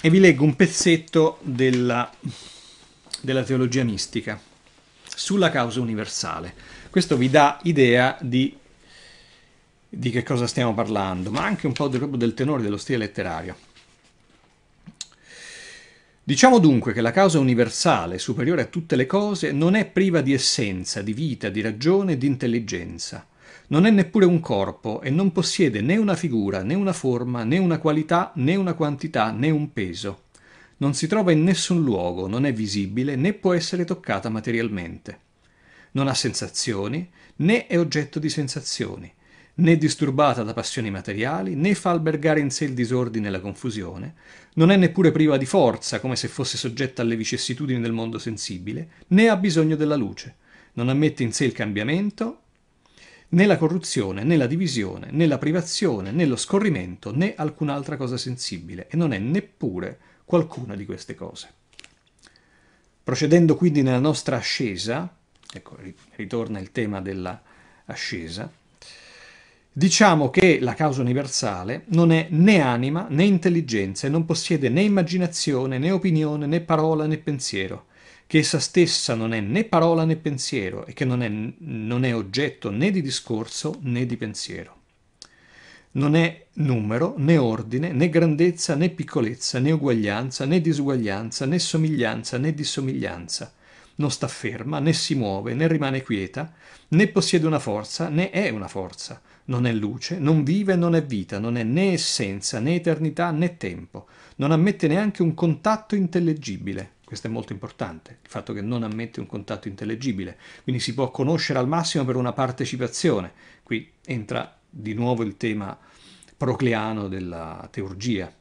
E vi leggo un pezzetto della, della teologia mistica sulla causa universale. Questo vi dà idea di, di che cosa stiamo parlando, ma anche un po' del, del tenore dello stile letterario. Diciamo dunque che la causa universale, superiore a tutte le cose, non è priva di essenza, di vita, di ragione, di intelligenza. Non è neppure un corpo e non possiede né una figura, né una forma, né una qualità, né una quantità, né un peso. Non si trova in nessun luogo, non è visibile, né può essere toccata materialmente. Non ha sensazioni, né è oggetto di sensazioni né disturbata da passioni materiali, né fa albergare in sé il disordine e la confusione, non è neppure priva di forza, come se fosse soggetta alle vicissitudini del mondo sensibile, né ha bisogno della luce, non ammette in sé il cambiamento, né la corruzione, né la divisione, né la privazione, né lo scorrimento, né alcun'altra cosa sensibile, e non è neppure qualcuna di queste cose. Procedendo quindi nella nostra ascesa, ecco, ritorna il tema della ascesa, Diciamo che la causa universale non è né anima né intelligenza e non possiede né immaginazione né opinione né parola né pensiero, che essa stessa non è né parola né pensiero e che non è, non è oggetto né di discorso né di pensiero. Non è numero, né ordine, né grandezza, né piccolezza, né uguaglianza, né disuguaglianza, né somiglianza, né dissomiglianza. Non sta ferma, né si muove, né rimane quieta, né possiede una forza, né è una forza non è luce, non vive, non è vita, non è né essenza, né eternità, né tempo. Non ammette neanche un contatto intellegibile. Questo è molto importante, il fatto che non ammette un contatto intellegibile. Quindi si può conoscere al massimo per una partecipazione. Qui entra di nuovo il tema procleano della teurgia.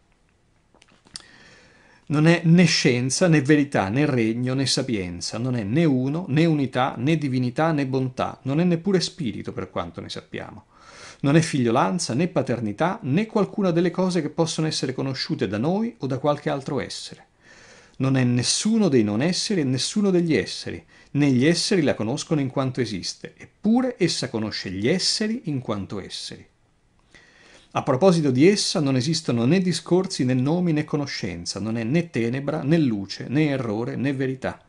Non è né scienza, né verità, né regno, né sapienza, non è né uno, né unità, né divinità, né bontà, non è neppure spirito per quanto ne sappiamo. Non è figliolanza né paternità né qualcuna delle cose che possono essere conosciute da noi o da qualche altro essere. Non è nessuno dei non esseri e nessuno degli esseri, né gli esseri la conoscono in quanto esiste, eppure essa conosce gli esseri in quanto esseri. A proposito di essa non esistono né discorsi né nomi né conoscenza, non è né tenebra né luce né errore né verità.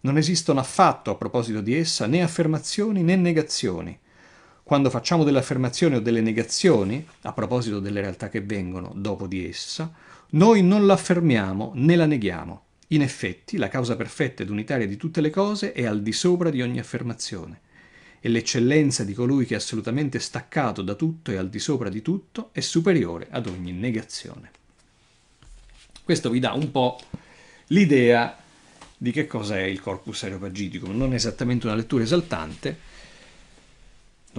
Non esistono affatto a proposito di essa né affermazioni né negazioni, quando facciamo delle affermazioni o delle negazioni, a proposito delle realtà che vengono dopo di essa, noi non la affermiamo né la neghiamo. In effetti, la causa perfetta ed unitaria di tutte le cose è al di sopra di ogni affermazione, e l'eccellenza di colui che è assolutamente staccato da tutto e al di sopra di tutto è superiore ad ogni negazione. Questo vi dà un po' l'idea di che cosa è il corpus aeropagiticum, non esattamente una lettura esaltante,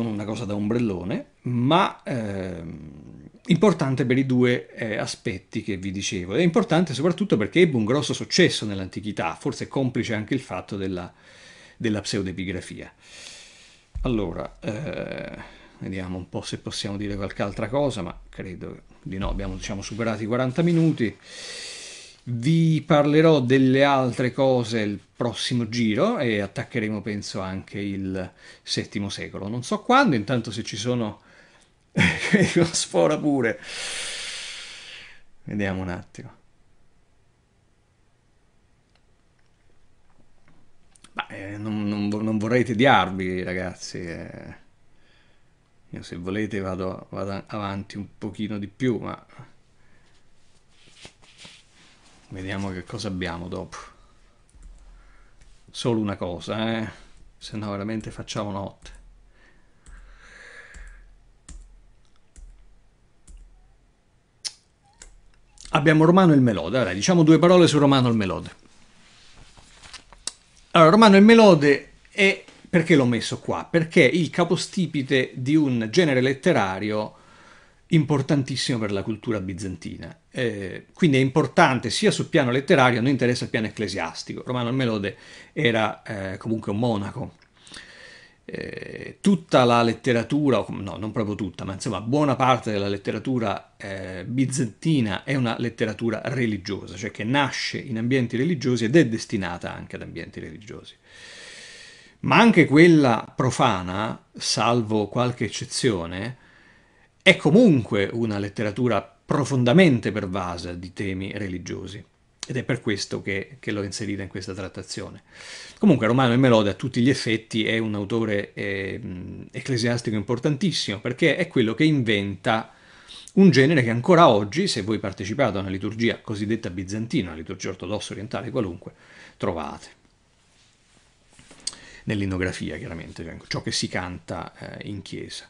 non una cosa da ombrellone, ma eh, importante per i due eh, aspetti che vi dicevo. È importante soprattutto perché ebbe un grosso successo nell'antichità, forse complice anche il fatto della, della pseudepigrafia. Allora, eh, vediamo un po' se possiamo dire qualche altra cosa, ma credo di no, abbiamo diciamo, superato i 40 minuti. Vi parlerò delle altre cose il prossimo giro e attaccheremo penso anche il VII secolo. Non so quando, intanto se ci sono... sfora pure. Vediamo un attimo. Beh, non, non, non, vorrei tediarvi ragazzi. Eh. Io se volete vado, vado avanti un pochino di più, ma... Vediamo che cosa abbiamo dopo. Solo una cosa, eh? Se no veramente facciamo notte. Abbiamo Romano il Melode. Allora, diciamo due parole su Romano il Melode. Allora, Romano il Melode è... Perché l'ho messo qua? Perché il capostipite di un genere letterario importantissimo per la cultura bizantina. Eh, quindi è importante sia sul piano letterario, non interessa il piano ecclesiastico. Romano Melode era eh, comunque un monaco. Eh, tutta la letteratura, no, non proprio tutta, ma insomma buona parte della letteratura eh, bizantina è una letteratura religiosa, cioè che nasce in ambienti religiosi ed è destinata anche ad ambienti religiosi. Ma anche quella profana, salvo qualche eccezione, è comunque una letteratura profondamente pervasa di temi religiosi ed è per questo che, che l'ho inserita in questa trattazione. Comunque Romano e Melode a tutti gli effetti è un autore eh, ecclesiastico importantissimo perché è quello che inventa un genere che ancora oggi, se voi partecipate a una liturgia cosiddetta bizantina, una liturgia ortodossa orientale qualunque, trovate. Nell'inografia chiaramente, cioè ciò che si canta eh, in chiesa.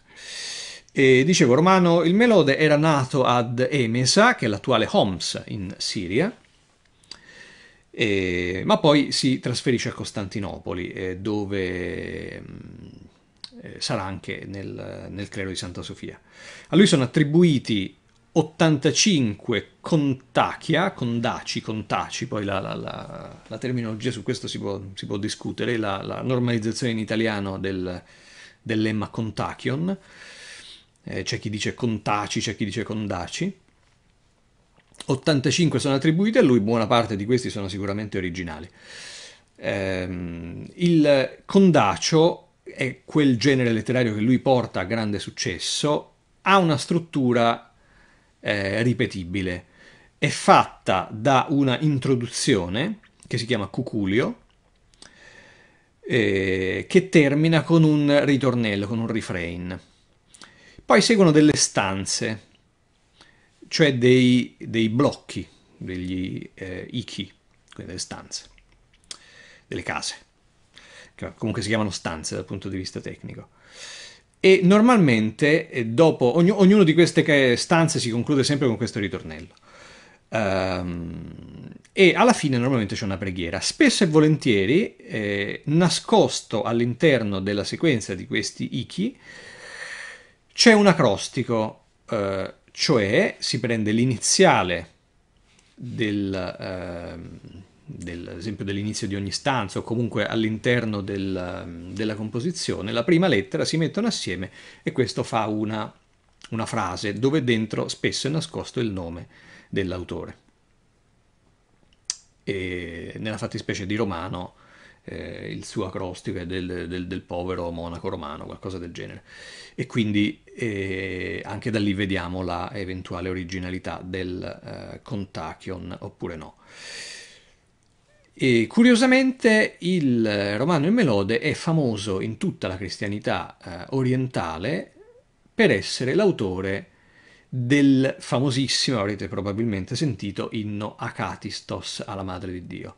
E dicevo, Romano il Melode era nato ad Emesa, che è l'attuale Homs in Siria, e, ma poi si trasferisce a Costantinopoli, eh, dove mm, eh, sarà anche nel, nel clero di Santa Sofia. A lui sono attribuiti 85 contachia, condaci, contaci, poi la, la, la, la, terminologia su questo si può, si può discutere, la, normalizzazione in italiano del, del lemma contachion, eh, c'è chi dice contaci, c'è chi dice condaci. 85 sono attribuiti a lui, buona parte di questi sono sicuramente originali. Eh, il condacio è quel genere letterario che lui porta a grande successo, ha una struttura eh, ripetibile, è fatta da una introduzione che si chiama Cuculio, eh, che termina con un ritornello, con un refrain. Poi seguono delle stanze, cioè dei, dei blocchi, degli eh, iki, quindi delle stanze, delle case, che comunque si chiamano stanze dal punto di vista tecnico. E normalmente eh, dopo ogn ognuno di queste stanze si conclude sempre con questo ritornello. Um, e alla fine normalmente c'è una preghiera. Spesso e volentieri, eh, nascosto all'interno della sequenza di questi iki, c'è un acrostico, eh, cioè si prende l'iniziale del, eh, del, esempio dell'inizio di ogni stanza o comunque all'interno del, della composizione, la prima lettera si mettono assieme e questo fa una, una frase dove dentro spesso è nascosto il nome dell'autore. E nella fattispecie di Romano eh, il suo acrostico è del, del, del, povero monaco romano, qualcosa del genere. E quindi eh, anche da lì vediamo la eventuale originalità del eh, Contachion oppure no. E curiosamente il Romano in Melode è famoso in tutta la cristianità eh, orientale per essere l'autore del famosissimo, avrete probabilmente sentito, inno Acatistos alla Madre di Dio.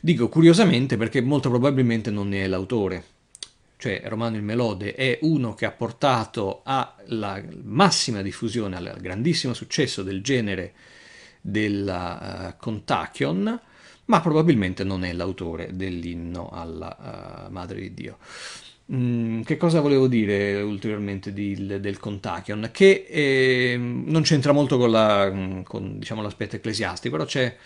Dico curiosamente perché molto probabilmente non ne è l'autore. Cioè Romano il Melode è uno che ha portato alla massima diffusione, al grandissimo successo del genere della uh, Contachion, ma probabilmente non è l'autore dell'inno alla uh, Madre di Dio. Mm, che cosa volevo dire ulteriormente di, del Contachion? Che eh, non c'entra molto con, la, con diciamo, l'aspetto ecclesiastico, però c'è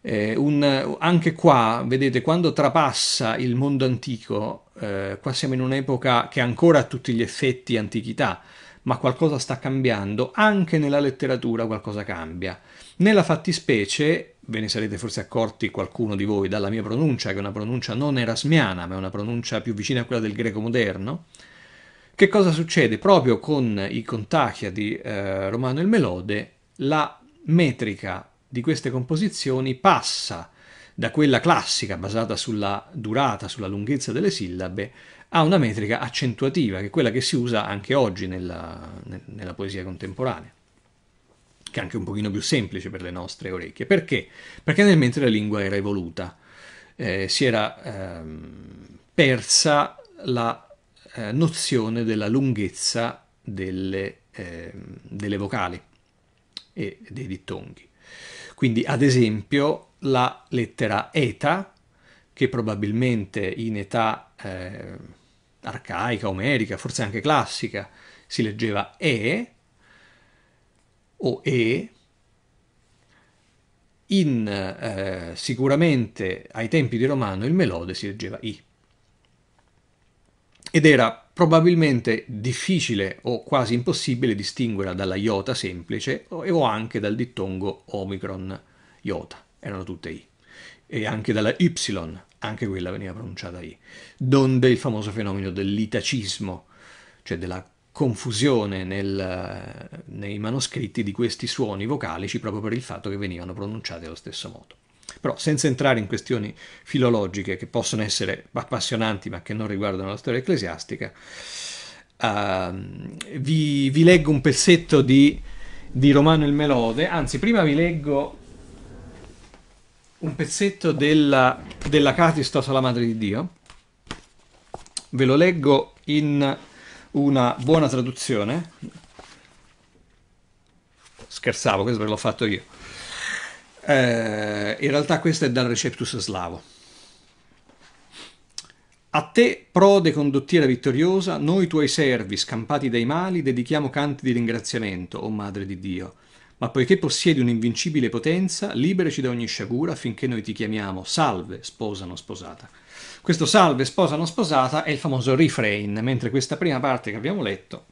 eh, un, anche qua, vedete, quando trapassa il mondo antico, eh, qua siamo in un'epoca che ancora ha tutti gli effetti antichità, ma qualcosa sta cambiando, anche nella letteratura qualcosa cambia. Nella fattispecie, ve ne sarete forse accorti qualcuno di voi dalla mia pronuncia, che è una pronuncia non erasmiana, ma è una pronuncia più vicina a quella del greco moderno, che cosa succede? Proprio con i contacchia di eh, Romano il Melode, la metrica di queste composizioni passa da quella classica basata sulla durata, sulla lunghezza delle sillabe, a una metrica accentuativa, che è quella che si usa anche oggi nella, nella poesia contemporanea, che è anche un pochino più semplice per le nostre orecchie. Perché? Perché nel mentre la lingua era evoluta, eh, si era ehm, persa la eh, nozione della lunghezza delle, eh, delle vocali e dei dittonghi. Quindi ad esempio la lettera eta, che probabilmente in età eh, arcaica, omerica, forse anche classica, si leggeva e o e, in, eh, sicuramente ai tempi di Romano il melode si leggeva I. Ed era probabilmente difficile o quasi impossibile distinguerla dalla iota semplice o anche dal dittongo omicron iota, erano tutte I. E anche dalla Y, anche quella veniva pronunciata I. Donde il famoso fenomeno dell'itacismo, cioè della confusione nel, nei manoscritti di questi suoni vocalici proprio per il fatto che venivano pronunciati allo stesso modo. Però senza entrare in questioni filologiche che possono essere appassionanti ma che non riguardano la storia ecclesiastica, uh, vi, vi, leggo un pezzetto di, di Romano il Melode, anzi prima vi leggo un pezzetto della, della Catistos alla Madre di Dio, ve lo leggo in una buona traduzione. Scherzavo, questo l'ho fatto io. Eh, in realtà questo è dal Receptus slavo. A te, prode condottiera vittoriosa, noi tuoi servi, scampati dai mali, dedichiamo canti di ringraziamento, o Madre di Dio. Ma poiché possiedi un'invincibile potenza, liberaci da ogni sciagura affinché noi ti chiamiamo salve, sposa non sposata. Questo salve sposa non sposata è il famoso refrain, mentre questa prima parte che abbiamo letto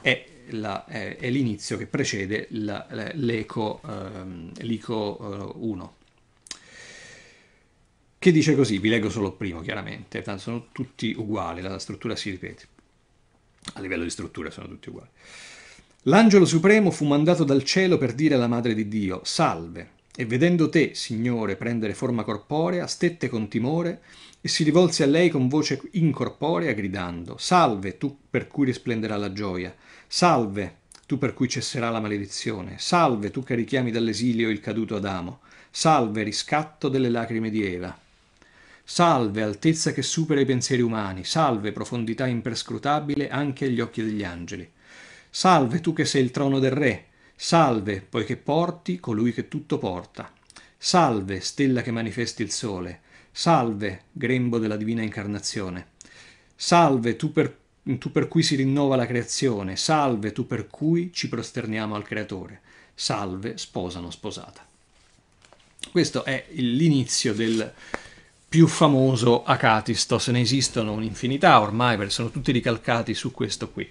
è, la, è, è l'inizio che precede la, l'eco, ehm, l'ICO 1. Eh, che dice così, vi leggo solo il primo chiaramente, tanto sono tutti uguali, la struttura si ripete. A livello di struttura sono tutti uguali. L'angelo supremo fu mandato dal cielo per dire alla Madre di Dio, salve, e vedendo te, Signore, prendere forma corporea, stette con timore e si rivolse a lei con voce incorporea gridando Salve tu per cui risplenderà la gioia, salve tu per cui cesserà la maledizione, salve tu che richiami dall'esilio il caduto Adamo, salve riscatto delle lacrime di Eva. Salve altezza che supera i pensieri umani, salve profondità imperscrutabile anche agli occhi degli angeli. Salve tu che sei il trono del Re, salve poiché porti colui che tutto porta. Salve stella che manifesti il sole, Salve, grembo della divina incarnazione. Salve, tu per, tu per cui si rinnova la creazione. Salve, tu per cui ci prosterniamo al Creatore. Salve, sposa non sposata. Questo è l'inizio del più famoso Acatistos. Ne esistono un'infinità ormai, perché sono tutti ricalcati su questo qui.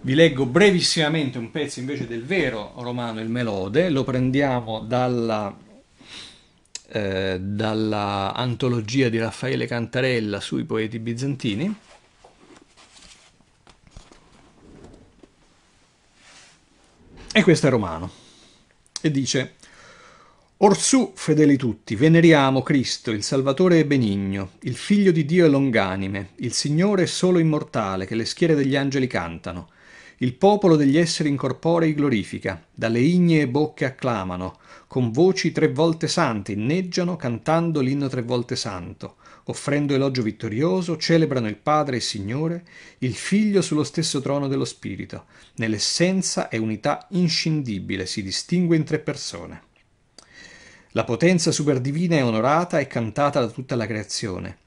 Vi leggo brevissimamente un pezzo invece del vero romano, il Melode, lo prendiamo dalla eh, dalla antologia di Raffaele Cantarella sui poeti bizantini. E questo è romano. E dice, Orsù, fedeli tutti, veneriamo Cristo, il Salvatore è benigno, il Figlio di Dio è longanime, il Signore solo immortale, che le schiere degli angeli cantano. Il popolo degli esseri incorporei glorifica, dalle ignee bocche acclamano, con voci tre volte sante inneggiano cantando l'inno tre volte santo, offrendo elogio vittorioso, celebrano il Padre e Signore, il Figlio sullo stesso trono dello Spirito, nell'essenza e unità inscindibile, si distingue in tre persone. La potenza superdivina è onorata e cantata da tutta la creazione.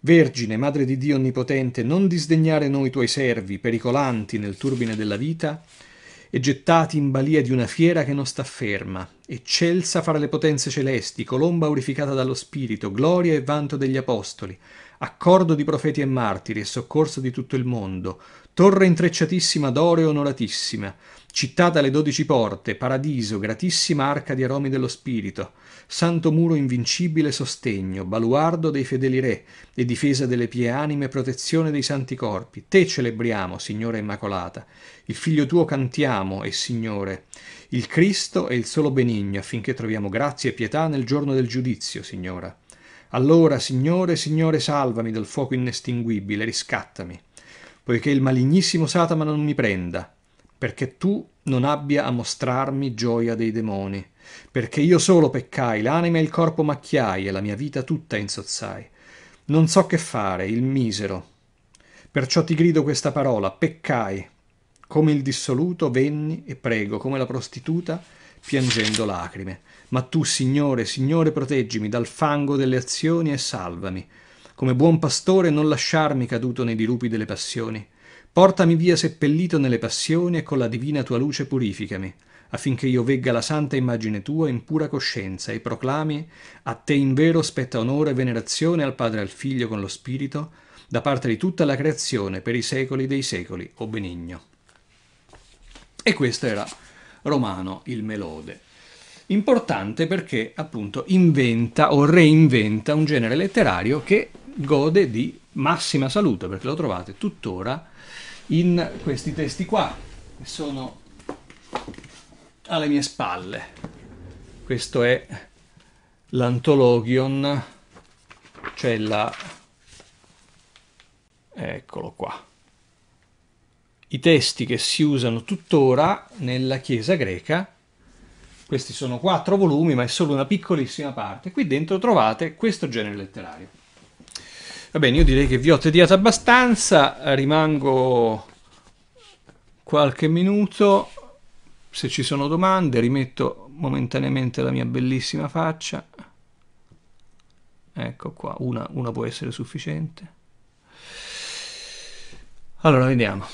Vergine, Madre di Dio Onnipotente, non disdegnare noi tuoi servi, pericolanti nel turbine della vita, e gettati in balia di una fiera che non sta ferma, eccelsa fra le potenze celesti, colomba aurificata dallo Spirito, gloria e vanto degli Apostoli, accordo di profeti e martiri e soccorso di tutto il mondo, torre intrecciatissima d'oro e onoratissima, città dalle dodici porte, paradiso, gratissima arca di aromi dello Spirito, santo muro invincibile sostegno, baluardo dei fedeli re e difesa delle pie anime protezione dei santi corpi. Te celebriamo, Signora Immacolata, il Figlio tuo cantiamo, e Signore, il Cristo è il solo benigno affinché troviamo grazia e pietà nel giorno del giudizio, Signora. Allora, Signore, Signore, salvami dal fuoco inestinguibile, riscattami, poiché il malignissimo Satana non mi prenda, perché tu non abbia a mostrarmi gioia dei demoni perché io solo peccai, l'anima e il corpo macchiai e la mia vita tutta insozzai. Non so che fare, il misero. Perciò ti grido questa parola, peccai. Come il dissoluto venni e prego, come la prostituta, piangendo lacrime. Ma tu, Signore, Signore, proteggimi dal fango delle azioni e salvami. Come buon pastore non lasciarmi caduto nei dirupi delle passioni. Portami via seppellito nelle passioni e con la divina tua luce purificami affinché io vegga la santa immagine tua in pura coscienza e proclami a te in vero spetta onore e venerazione al Padre e al Figlio con lo Spirito, da parte di tutta la creazione per i secoli dei secoli, o benigno. E questo era Romano il Melode. Importante perché appunto inventa o reinventa un genere letterario che gode di massima salute, perché lo trovate tuttora in questi testi qua, che sono alle mie spalle. Questo è l'Antologion, cioè la... eccolo qua. I testi che si usano tuttora nella Chiesa greca, questi sono quattro volumi, ma è solo una piccolissima parte. Qui dentro trovate questo genere letterario. Va bene, io direi che vi ho tediato abbastanza, rimango qualche minuto, se ci sono domande rimetto momentaneamente la mia bellissima faccia. Ecco qua, una, una può essere sufficiente. Allora, vediamo.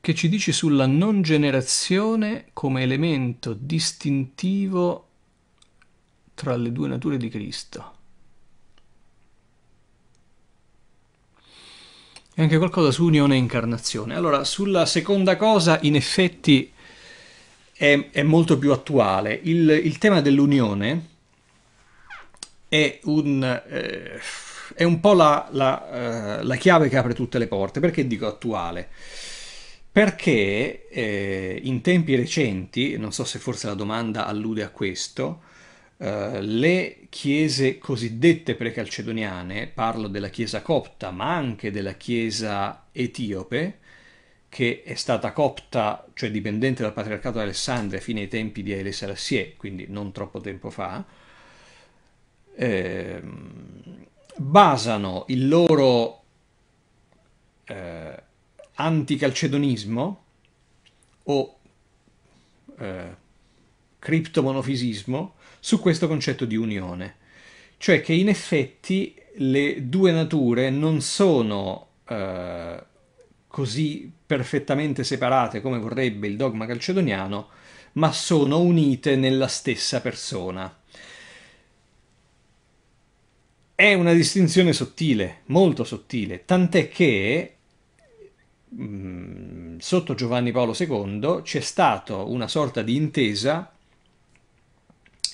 Che ci dici sulla non generazione come elemento distintivo tra le due nature di Cristo. E anche qualcosa su unione e incarnazione. Allora, sulla seconda cosa, in effetti, è, è molto più attuale. Il, il tema dell'unione è un, eh, è un po' la, la, uh, la, chiave che apre tutte le porte. Perché dico attuale? Perché eh, in tempi recenti, non so se forse la domanda allude a questo, Uh, le chiese cosiddette precalcedoniane, parlo della chiesa copta, ma anche della chiesa etiope, che è stata copta, cioè dipendente dal patriarcato di Alessandria fino ai tempi di Haile Selassie, quindi non troppo tempo fa, eh, basano il loro eh, anticalcedonismo o eh, criptomonofisismo su questo concetto di unione, cioè che in effetti le due nature non sono eh, così perfettamente separate come vorrebbe il dogma calcedoniano, ma sono unite nella stessa persona. È una distinzione sottile, molto sottile, tant'è che mh, mm, sotto Giovanni Paolo II c'è stata una sorta di intesa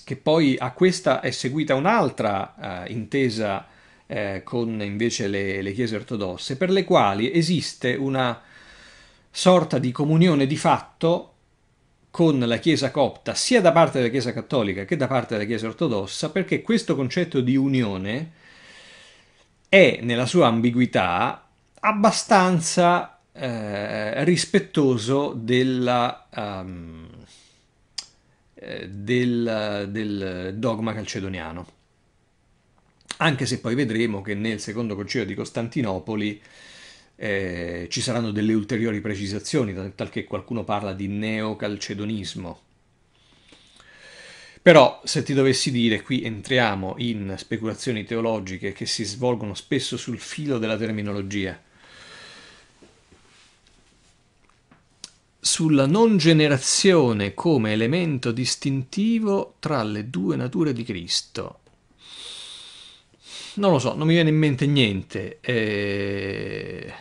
che poi a questa è seguita un'altra eh, intesa eh, con invece le, le chiese ortodosse, per le quali esiste una sorta di comunione di fatto con la Chiesa copta, sia da parte della Chiesa cattolica che da parte della Chiesa ortodossa, perché questo concetto di unione è, nella sua ambiguità, abbastanza eh, rispettoso della, um, del, del dogma calcedoniano. Anche se poi vedremo che nel secondo concilio di Costantinopoli eh, ci saranno delle ulteriori precisazioni, tal che qualcuno parla di neocalcedonismo. Però se ti dovessi dire, qui entriamo in speculazioni teologiche che si svolgono spesso sul filo della terminologia. Sulla non generazione come elemento distintivo tra le due nature di Cristo. Non lo so, non mi viene in mente niente. Eh...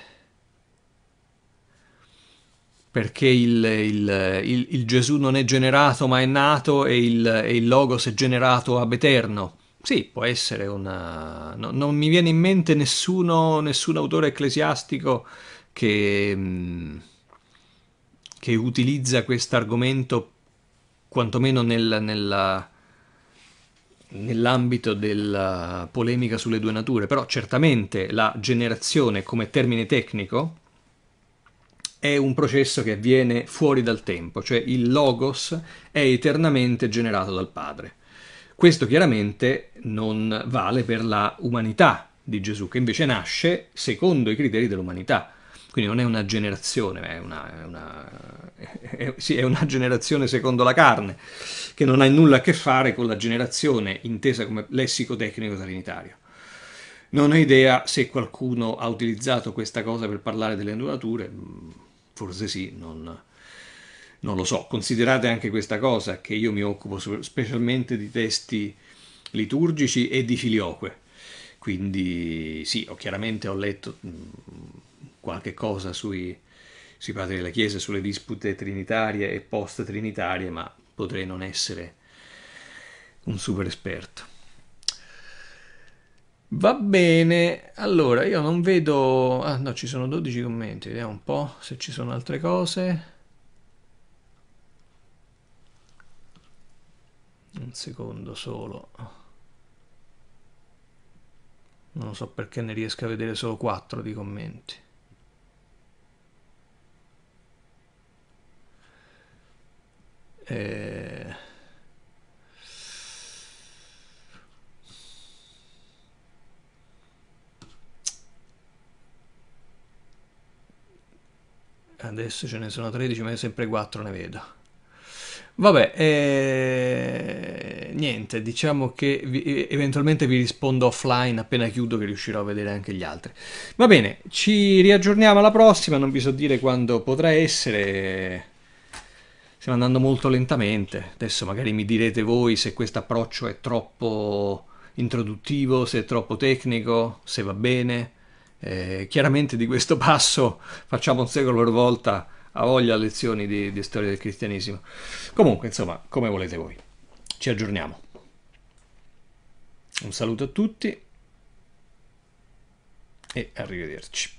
Perché il, il, il, il, Gesù non è generato ma è nato e il, e il Logos è generato ab eterno. Sì, può essere una... No, non mi viene in mente nessuno, nessun autore ecclesiastico che... Mh, mm, che utilizza questo argomento quantomeno nel, nella, nell'ambito della polemica sulle due nature, però certamente la generazione come termine tecnico è un processo che avviene fuori dal tempo, cioè il logos è eternamente generato dal Padre. Questo chiaramente non vale per la umanità di Gesù, che invece nasce secondo i criteri dell'umanità quindi non è una generazione, è una, è, una, è, sì, è una, generazione secondo la carne, che non ha nulla a che fare con la generazione intesa come lessico tecnico trinitario. Non ho idea se qualcuno ha utilizzato questa cosa per parlare delle anulature, mm, forse sì, non, non lo so. Considerate anche questa cosa, che io mi occupo specialmente di testi liturgici e di filioque, quindi sì, ho, chiaramente ho letto mm, qualche cosa sui, sui padri della Chiesa, sulle dispute trinitarie e post-trinitarie, ma potrei non essere un super esperto. Va bene, allora io non vedo... Ah no, ci sono 12 commenti, vediamo un po' se ci sono altre cose. Un secondo solo. Non so perché ne riesco a vedere solo 4 di commenti. Eh... Adesso ce ne sono 13, ma io sempre 4 ne vedo. Vabbè, eh, niente, diciamo che vi, eventualmente vi rispondo offline appena chiudo che riuscirò a vedere anche gli altri. Va bene, ci riaggiorniamo alla prossima, non vi so dire quando potrà essere. Stiamo andando molto lentamente, adesso magari mi direte voi se questo approccio è troppo introduttivo, se è troppo tecnico, se va bene. Eh, chiaramente di questo passo facciamo un secolo per volta a voglia lezioni di, di storia del cristianesimo. Comunque, insomma, come volete voi. Ci aggiorniamo. Un saluto a tutti e arrivederci.